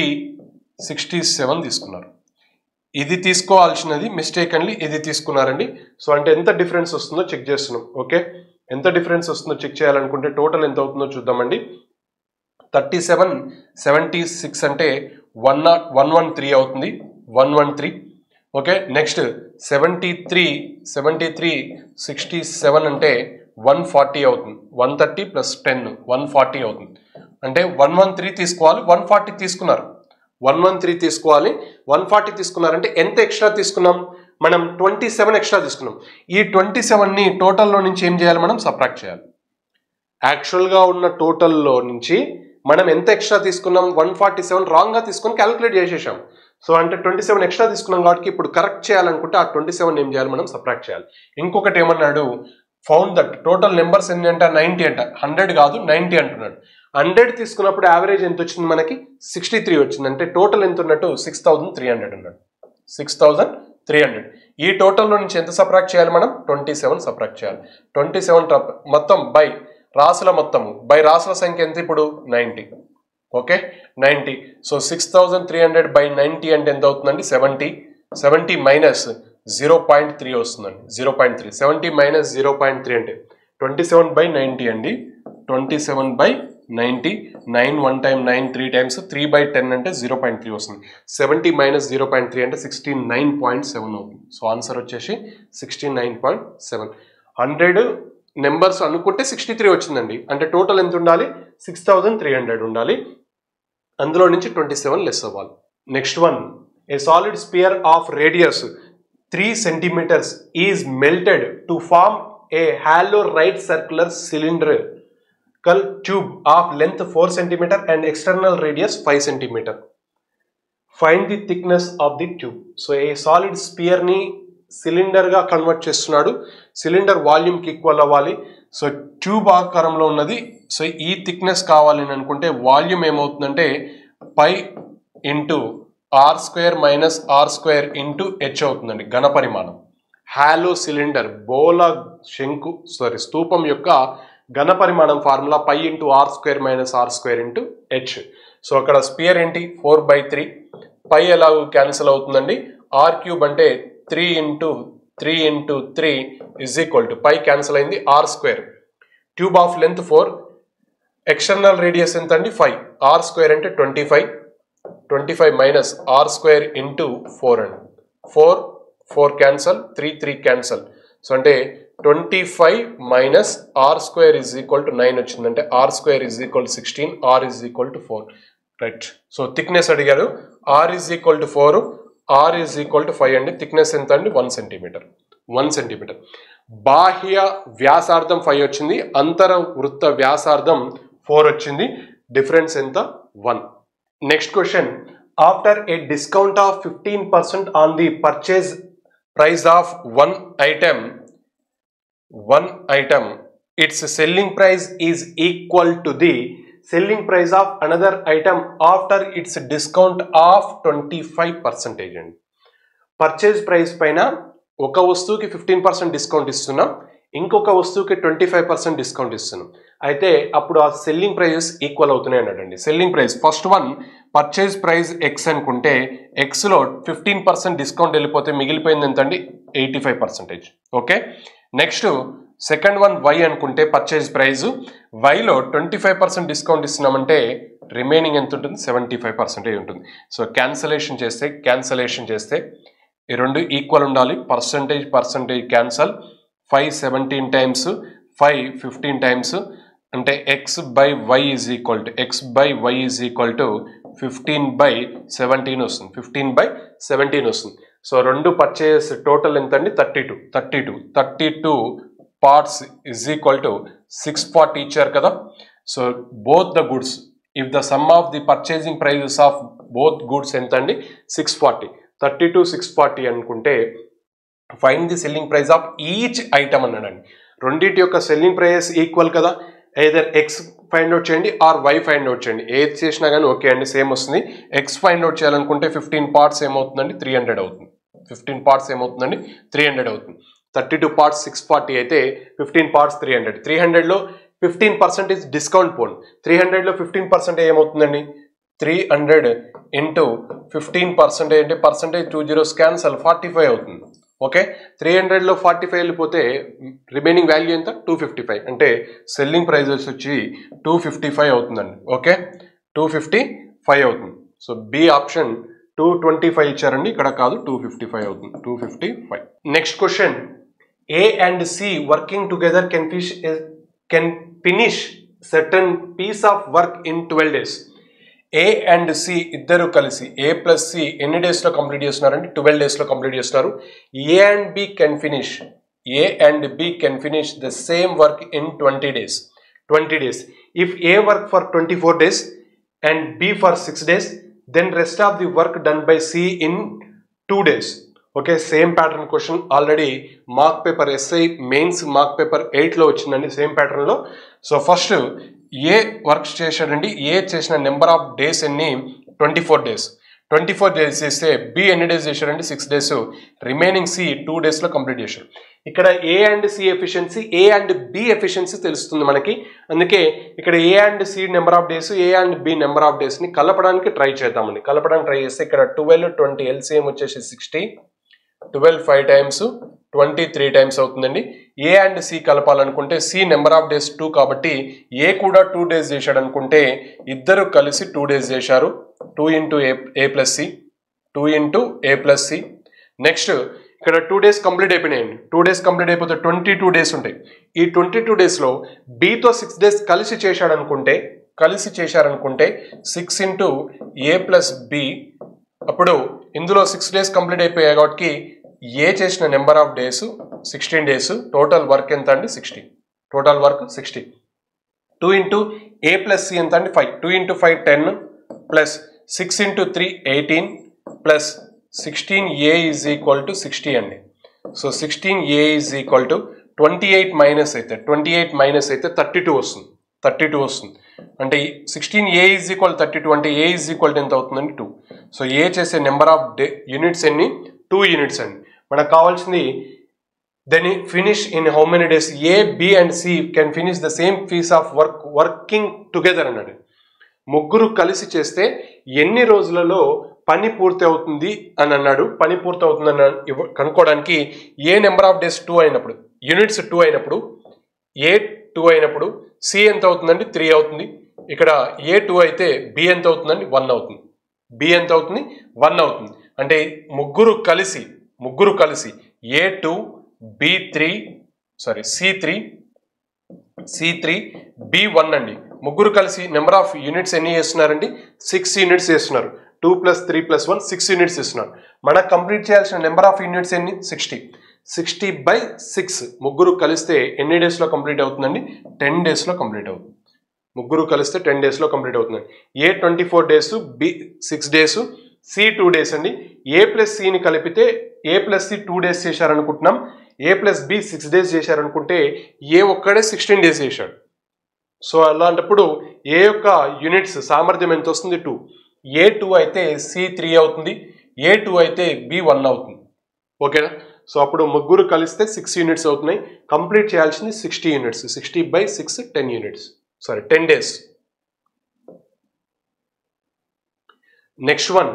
sixty seven తీసుకున్నారు. ఇది తీసుకోవాల్సినది మిస్టేక్ అండి ఇది తీసుకున్నారండి. సో అంటే ఎంత డిఫరెన్స్ వస్తుందో చెక్ చేస్తున్నాం. ఓకే ఎంత డిఫరెన్స్ వస్తుందో చెక్ చేయాలనుకుంటే టోటల్ ఎంత అవుతుందో చూద్దామండి. థర్టీ సెవెన్ సెవెంటీ సిక్స్ అంటే one not one one three అవుతుంది. One one three okay next seventy three seventy three sixty seven అంటే వన్ ఫార్టీ అవుతుంది. One thirty plus ten one forty అవుతుంది. అంటే వన్ వన్ త్రీ తీసుకోవాలి one forty తీసుకున్నారు. One one three తీసుకోవాలి. One forty తీసుకున్నారంటే ఎంత ఎక్స్ట్రా తీసుకున్నాం? మనం ట్వంటీ సెవెన్ ఎక్స్ట్రా తీసుకున్నాం. ఈ ట్వంటీ సెవెన్ని టోటల్లో నుంచి ఏం చేయాలి మనం? సబ్ట్రాక్ట్ చేయాలి. యాక్చువల్గా ఉన్న టోటల్లో నుంచి మనం ఎంత ఎక్స్ట్రా తీసుకున్నాం? వన్ ఫార్టీ సెవెన్ రాంగ్గా తీసుకొని క్యాలిక్యులేట్ చేసేసాం. సో అంటే ట్వంటీ సెవెన్ ఎక్స్ట్రా తీసుకున్నాం కాబట్టి ఇప్పుడు కరెక్ట్ చేయాలనుకుంటే ఆ ట్వంటీ సెవెన్ ఏం చేయాలి మనం? సబ్ట్రాక్ట్ చేయాలి. ఇంకొకటి ఏమన్నాడు? ఫౌండ్ దట్ టోటల్ నెంబర్స్ ఎన్ని అంట? నైంటీ అంట. హండ్రెడ్ కాదు నైంటీ అంటున్నాడు. హండ్రెడ్ తీసుకున్నప్పుడు యావరేజ్ ఎంత వచ్చింది మనకి? సిక్స్టీ త్రీ వచ్చింది. అంటే టోటల్ ఎంత ఉన్నట్టు? సిక్స్ థౌజండ్ త్రీ హండ్రెడ్ ఉన్నాడు సిక్స్ థౌజండ్ త్రీ హండ్రెడ్. ఈ టోటల్లో నుంచి ఎంత సబ్ట్రాక్ట్ చేయాలి మనం? ట్వంటీ సెవెన్ సబ్ట్రాక్ట్ చేయాలి. ట్వంటీ సెవెన్ మొత్తం బై రాసుల మొత్తము. బై రాసుల సంఖ్య ఎంత ఇప్పుడు? Ninety. Okay? Ninety. So six thousand three hundred by ninety అంటే ఎంత అవుతుందండి? Seventy. Seventy minus zero point three వస్తుందండి. Zero point three. Seventy minus zero point three అంటే ట్వంటీ సెవెన్ బై నైంటీ అండి. Twenty seven by ninety nine one time nine three times three by ten అంటే zero point three వస్తుంది. Seventy minus zero point three అంటే sixty nine point seven అవుతుంది. So answer వచ్చేసి sixty nine point seven. Hundred numbers అనుకుంటే sixty three వచ్చిందండి. అంటే total ఎంత ఉండాలి? సిక్స్ థౌజండ్ త్రీ హండ్రెడ్ ఉండాలి. అందులో నుంచి ట్వంటీ సెవెన్ లెస్ అవ్వాలి. Next one a solid sphere of radius three centimetres is melted to form a hollow right circular cylindrical tube of length four centimetre and external radius five centimetre. Find the thickness of the tube so a solid స్పియర్ని సిలిండర్గా convert చేస్తున్నాడు. Cylinder వాల్యూమ్కి equal అవ్వాలి. So tube ఆకారంలో ఉన్నది. So ఈ thickness కావాలి అని అనుకుంటే వాల్యూమ్ ఏమవుతుందంటే pi into r square minus r square into h అవుతుందండి. ఘన పరిమాణం. హ్యాలో సిలిండర్ బోల శంకు సారీ స్తూపం యొక్క ఘన పరిమాణం formula pi into r square minus r square into h so అక్కడ స్పియర్ ఏంటి? Four by three. పై ఎలా క్యాన్సిల్ అవుతుందండి? ఆర్ క్యూబ్ అంటే three into three into three is equal to pi cancel అయింది r square. Tube of length four. External radius ఎంత అండి five. R square అంటే twenty five. Twenty five minus r square into four అండి. Four four cancel three three cancel. So అంటే twenty five minus r square is equal to nine వచ్చిందంటే r square is equal sixteen r is equal to four right so thickness అడిగారు. R is equal to four r is equal to five అండి. Thickness ఎంత అండి? One centimetre one centimetre బాహ్య వ్యాసార్థం five వచ్చింది. అంతర వృత్త వ్యాసార్థం ఫోర్ వచ్చింది. డిఫరెన్స్ ఎంత? One next question after a discount of fifteen percent on the purchase price of one item one item its selling price is equal to the selling price of another item after its discount of twenty five percentage అండి purchase price పైన ఒక వస్తువుకి fifteen percent discount ఇస్తున్నాం ఇంకొక వస్తువుకి twenty five percent discount ఇస్తున్నాం. అయితే అప్పుడు ఆ సెల్లింగ్ ప్రైజెస్ ఈక్వల్ అవుతున్నాయి అన్నాడండి. Selling price first one purchase price x అనుకుంటే ఎక్స్లో ఫిఫ్టీన్ పర్సెంట్ డిస్కౌంట్ వెళ్ళిపోతే మిగిలిపోయింది ఎంతండి? Eighty five percentage okay next second one y అనుకుంటే పర్చేజ్ ప్రైజ్ వైలో ట్వంటీ ఫైవ్ పర్సెంట్ డిస్కౌంట్ ఇస్తున్నామంటే రిమైనింగ్ ఎంత ఉంటుంది? సెవెంటీ ఫైవ్ పర్సెంటేజ్ ఉంటుంది. సో క్యాన్సలేషన్ చేస్తే క్యాన్సలేషన్ చేస్తే ఈ రెండు ఈక్వల్ ఉండాలి. Percentage percentage cancel five seventeen times five fifteen times అంటే x by y is equal to x by y is equal to fifteen by seventeen వస్తుంది. Fifteen by seventeen వస్తుంది. So రెండు purchase total ఎంత అండి thirty two thirty two thirty two parts is equal to six forty ఇచ్చారు కదా? So both the goods if the sum of the purchasing prices of both goods ఎంత అండి six forty thirty two six forty అనుకుంటే find the selling price of each item అన్నాడండి. రెండింటి యొక్క selling price equal కదా? Either X find out చేయండి or y find out చేయండి. ఏది చేసినా కానీ ఓకే అండి సేమ్ వస్తుంది. ఎక్స్ ఫైండ్ అవుట్ చేయాలనుకుంటే ఫిఫ్టీన్ పార్ట్స్ ఏమవుతుందండి త్రీ హండ్రెడ్ అవుతుంది. ఫిఫ్టీన్ పార్ట్స్ ఏమవుతుందండి త్రీ హండ్రెడ్ అవుతుంది. Thirty two parts six forty అయితే fifteen parts three hundred three హండ్రెడ్లో ఫిఫ్టీన్ పర్సెంటేజ్ డిస్కౌంట్ పోన్ త్రీ హండ్రెడ్లో ఫిఫ్టీన్ పర్సెంటేజ్ ఏమవుతుందండి? Three hundred into fifteen percentage అంటే percentage two zeros cancel forty five అవుతుంది. Okay? Three హండ్రెడ్లో forty five వెళ్ళిపోతే remaining value ఎంత? టూ ఫిఫ్టీ ఫైవ్ అంటే సెల్లింగ్ ప్రైజెస్ వచ్చి టూ ఫిఫ్టీ ఫైవ్ అవుతుందండి. ఓకే? టూ ఫిఫ్టీ ఫైవ్ అవుతుంది. So B option two twenty five ఇచ్చారండి. ఇక్కడ కాదు టూ ఫిఫ్టీ ఫైవ్ అవుతుంది. Two fifty five next question A and C working together can fish can finish certain piece of work in twelve days A and C ఇద్దరు కలిసి ఏ plus C ఎన్ని డేస్లో complete చేస్తున్నారంటే twelve డేస్లో complete చేస్తున్నారు. A and B can finish A and B can finish the same work in twenty days twenty days if A work for twenty four days and B for six days then rest of the work done by C in two days okay same pattern question already mark paper SI mains mark paper ఎయిట్లో వచ్చిందండి same ప్యాటర్న్లో so first ఏ works చేశాడండి A చేసిన number of days ఎన్ని? Twenty four days. Twenty four days చేస్తే B ఎన్ని days చేశాడండి? Six days. Remaining C two డేస్లో కంప్లీట్ చేశాడు. ఇక్కడ A and C efficiency A and B efficiency తెలుస్తుంది మనకి. అందుకే ఇక్కడ A and C number of days A and B number of డేస్ని కలపడానికి ట్రై చేద్దామండి. కలపడానికి ట్రై చేస్తే ఇక్కడ ట్వెల్వ్ ట్వంటీ ఎల్సిఎం వచ్చేసి sixty. Twelve five times twenty three times అవుతుందండి. A and C కలపాలనుకుంటే C number of days two కాబట్టి A కూడా two days చేశాడు అనుకుంటే ఇద్దరు కలిసి టూ డేస్ చేశారు. Two into A A plus C two into A plus C. Next ఇక్కడ two days complete అయిపోయినాయండి. టూ డేస్ కంప్లీట్ అయిపోతే ట్వంటీ టూ డేస్ ఉంటాయి. ఈ ట్వంటీ టూ డేస్లో బీతో సిక్స్ డేస్ కలిసి చేశాడనుకుంటే కలిసి చేశారనుకుంటే six into A plus B అప్పుడు ఇందులో సిక్స్ డేస్ కంప్లీట్ అయిపోయాయి కాబట్టి ఏ చేసిన number of days sixteen days total work ఎంత అండి? Sixty total work sixty two into A plus C ఎంత అండి? Five two into five ten plus six into three eighteen plus sixteen A is equal to sixty అండి. So sixteen A is equal to twenty eight minus అయితే twenty eight minus అయితే thirty two వస్తుంది. Thirty two వస్తుంది. అంటే sixteen A is equal thirty two అంటే A is equal ఎంత అవుతుందండి? Two. So A చేసే నెంబర్ ఆఫ్ డే యూనిట్స్ ఎన్ని? టూ యూనిట్స్ అండి. మనకు కావాల్సింది then finish in how many days A B and C can finish the same piece of work working together అన్నాడు. ముగ్గురు కలిసి చేస్తే ఎన్ని రోజులలో పని పూర్తి అవుతుంది అని అన్నాడు. పని పూర్తి అవుతుంది అని కనుక్కోవడానికి A number of days two అయినప్పుడు? యూనిట్స్ టూ అయినప్పుడు? ఏ టూ అయినప్పుడు సి ఎంత అవుతుందండి త్రీ అవుతుంది. ఇక్కడ ఏ టూ అయితే బి ఎంత అవుతుందండి వన్ అవుతుంది. బి ఎంత అవుతుంది వన్ అవుతుంది. అంటే ముగ్గురు కలిసి ముగ్గురు కలిసి A two B three sorry C three C three B one అండి. ముగ్గురు కలిసి నెంబర్ ఆఫ్ యూనిట్స్ ఎన్ని చేస్తున్నారండి? సిక్స్ యూనిట్స్ చేస్తున్నారు. Two plus three plus one six units ఇస్తున్నారు మనకు కంప్లీట్ చేయాల్సిన నెంబర్ ఆఫ్ యూనిట్స్ ఎన్ని? సిక్స్టీ. సిక్స్టీ బై సిక్స్ ముగ్గురు కలిస్తే ఎన్ని డేస్లో కంప్లీట్ అవుతుందండి? టెన్ డేస్లో కంప్లీట్ అవుతుంది. ముగ్గురు కలిస్తే టెన్ డేస్లో కంప్లీట్ అవుతుందండి A twenty four days B six days C two days అండి. ఏ ప్లస్ సిని కలిపితే A plus C two days చేశారనుకుంటున్నాం. A plus B six days చేశారనుకుంటే A ఒక్కడే సిక్స్టీన్ డేస్ చేశాడు. సో అలాంటప్పుడు ఏ యొక్క యూనిట్స్ సామర్థ్యం ఎంత వస్తుంది? టూ. ఏ టూ అయితే సి త్రీ అవుతుంది. ఏ టూ అయితే బి వన్ అవుతుంది. ఓకేనా? సో అప్పుడు ముగ్గురు కలిస్తే సిక్స్ యూనిట్స్ అవుతున్నాయి. కంప్లీట్ చేయాల్సింది sixty units sixty by six ten units sorry ten days next one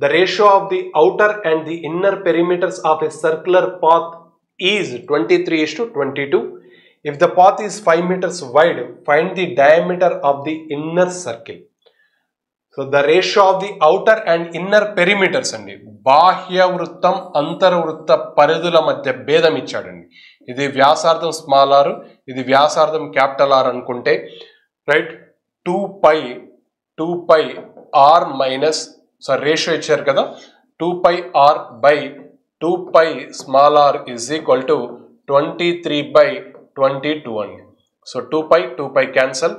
the ratio of the outer and the inner perimeters of a circular path is twenty three is to twenty two if the path is five metres wide find the diameter of the inner circle so the ratio of the outer and inner perimeters అండి. బాహ్య వృత్తం అంతర్వృత్త పరిధుల మధ్య భేదం ఇచ్చాడండి ఇది వ్యాసార్థం small are ఇది వ్యాసార్థం క్యాపిటల్ ఆర్ అనుకుంటే right two pi two pi r minus sorry ratio ఇచ్చారు కదా two pi R by two pi small r is equal to twenty three by twenty two అండి. So two pi two pi cancel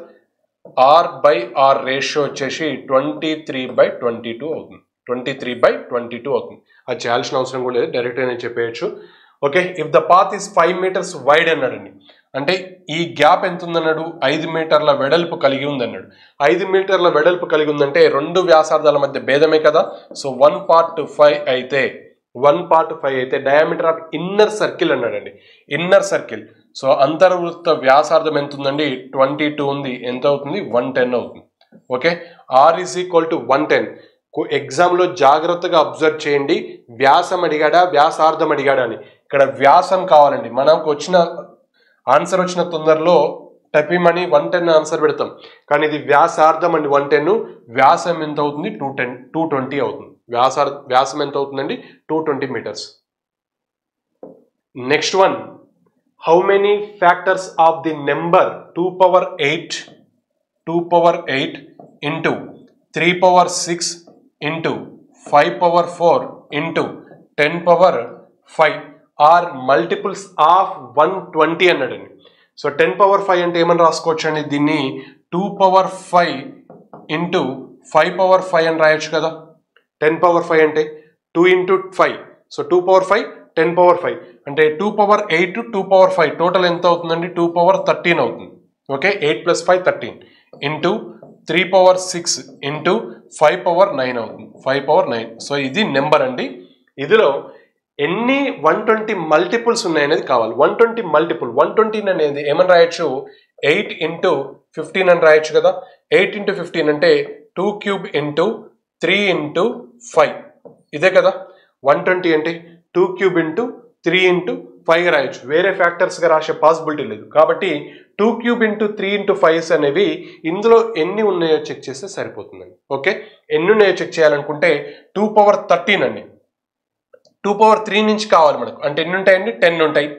r by r ratio వచ్చేసి twenty three by twenty two అవుతుంది. Twenty three by twenty two అవుతుంది. అది చేయాల్సిన అవసరం కూడా లేదు డైరెక్ట్గా నేను చెప్పేయచ్చు. Okay if the path is five metres wide అన్నాడండి. అంటే ఈ గ్యాప్ ఎంత ఉందన్నాడు ఐదు మీటర్ల వెడల్పు కలిగి ఉందన్నాడు. ఐదు మీటర్ల వెడల్పు కలిగి ఉందంటే రెండు వ్యాసార్థాల మధ్య భేదమే కదా? సో వన్ పార్ట్ ఫైవ్ అయితే వన్ పార్ట్ ఫైవ్ అయితే డయామీటర్ ఆఫ్ ఇన్నర్ సర్కిల్ అన్నాడండి. ఇన్నర్ సర్కిల్ సో అంతర్వృత్త వ్యాసార్థం ఎంత ఉందండి ట్వంటీ టూ ఉంది. ఎంత అవుతుంది? వన్ టెన్ అవుతుంది. Okay R is equal to one ten ఎగ్జామ్లో జాగ్రత్తగా అబ్జర్వ్ చేయండి. వ్యాసం అడిగాడా? వ్యాసార్థం అడిగాడా అని. ఇక్కడ వ్యాసం కావాలండి. మనకు వచ్చిన ఆన్సర్ వచ్చిన తొందరలో టపిమని వన్ టెన్ ఆన్సర్ పెడతాం. కానీ ఇది వ్యాసార్థం అండి. వన్ టెన్ వ్యాసం ఎంత అవుతుంది? టూ టెన్ టూ ట్వంటీ అవుతుంది. వ్యాసార్ వ్యాసం ఎంత అవుతుందండి? Two twenty metres next one how many factors of the number two power eight two power eight into three power six into five power four into ten power five are multiples of one twenty అన్నాడండి. So ten power five అంటే ఏమని రాసుకోవచ్చు అండి దీన్ని two power five into five power five అని రాయొచ్చు కదా. Ten power five అంటే two into five so two power five ten power five అంటే two power eight two power five total ఎంత అవుతుందండి? టూ పవర్ థర్టీన్ అవుతుంది. Okay eight plus five thirteen into three power six into five power nine అవుతుంది. Five power nine. So ఇది number అండి. ఇదిలో ఎన్ని one twenty multiples ఉన్నాయనేది కావాలి. One twenty multiple. One twenty అనేది ఏమని రాయొచ్చు? ఎయిట్ ఇంటూ ఫిఫ్టీన్ అని రాయొచ్చు కదా. ఎయిట్ ఇంటూ ఫిఫ్టీన్ అంటే two cube into three into five. ఇదే కదా. వన్ ట్వంటీ అంటే two cube into three into five రాయొచ్చు. వేరే ఫ్యాక్టర్స్గా రాసే పాసిబిలిటీ లేదు. కాబట్టి two cube into three into fives అనేవి ఇందులో ఎన్ని ఉన్నాయో చెక్ చేస్తే సరిపోతుందండి. ఓకే ఎన్ని ఉన్నాయో చెక్ చేయాలనుకుంటే టూ పవర్ థర్టీన్ అండి. టూ పవర్ త్రీ నుంచి కావాలి మనకు. అంటే ఎన్ని ఉంటాయండి? టెన్ ఉంటాయి.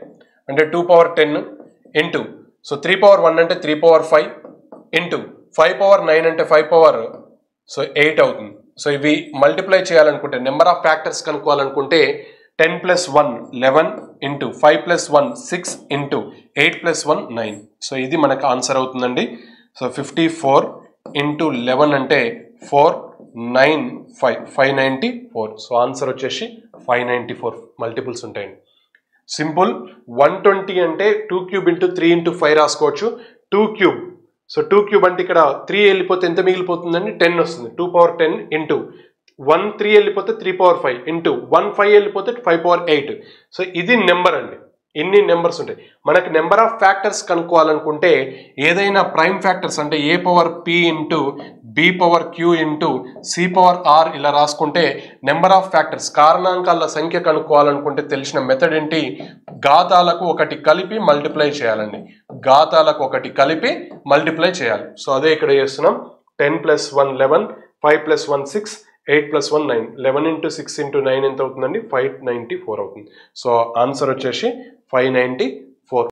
అంటే two power ten into so three power one అంటే three power five into five power nine అంటే ఫైవ్ పవర్ సో ఎయిట్ అవుతుంది. సో ఇవి మల్టిప్లై చేయాలనుకుంటే number of factors కనుక్కోవాలనుకుంటే ten plus one eleven into five plus one six into eight plus one nine so ఇది మనకు answer అవుతుందండి. So fifty four into eleven అంటే four nine five five ninety four so answer వచ్చేసి five ninety four multiples ఉంటాయండి. Simple one twenty అంటే two cube into three into five రాసుకోవచ్చు. Two cube so two cube అంటే ఇక్కడ three వెళ్ళిపోతే ఎంత మిగిలిపోతుందండి? టెన్ వస్తుంది. Two power ten into one three వెళ్ళిపోతే three power five into one five వెళ్ళిపోతే ఫైవ్ పవర్ ఎయిట్. సో ఇది నెంబర్ అండి. ఇన్ని నెంబర్స్ ఉంటాయి. మనకి నెంబర్ ఆఫ్ ఫ్యాక్టర్స్ కనుక్కోవాలనుకుంటే ఏదైనా ప్రైమ్ ఫ్యాక్టర్స్ అంటే A power P into B power Q into C power R ఇలా రాసుకుంటే నెంబర్ ఆఫ్ ఫ్యాక్టర్స్ కారణాంకాల సంఖ్య కనుక్కోవాలనుకుంటే తెలిసిన మెథడ్ ఏంటి? ఘాతాలకు ఒకటి కలిపి మల్టిప్లై చేయాలండి. ఘాతాలకు ఒకటి కలిపి మల్టిప్లై చేయాలి. సో అదే ఇక్కడ చేస్తున్నాం. Ten plus one eleven five plus one six eight plus one nine. Eleven into six into nine ఎంత అవుతుందండి? ఫైవ్ నైంటీ ఫోర్ అవుతుంది. సో ఆన్సర్ వచ్చేసి ఫైవ్ నైంటీ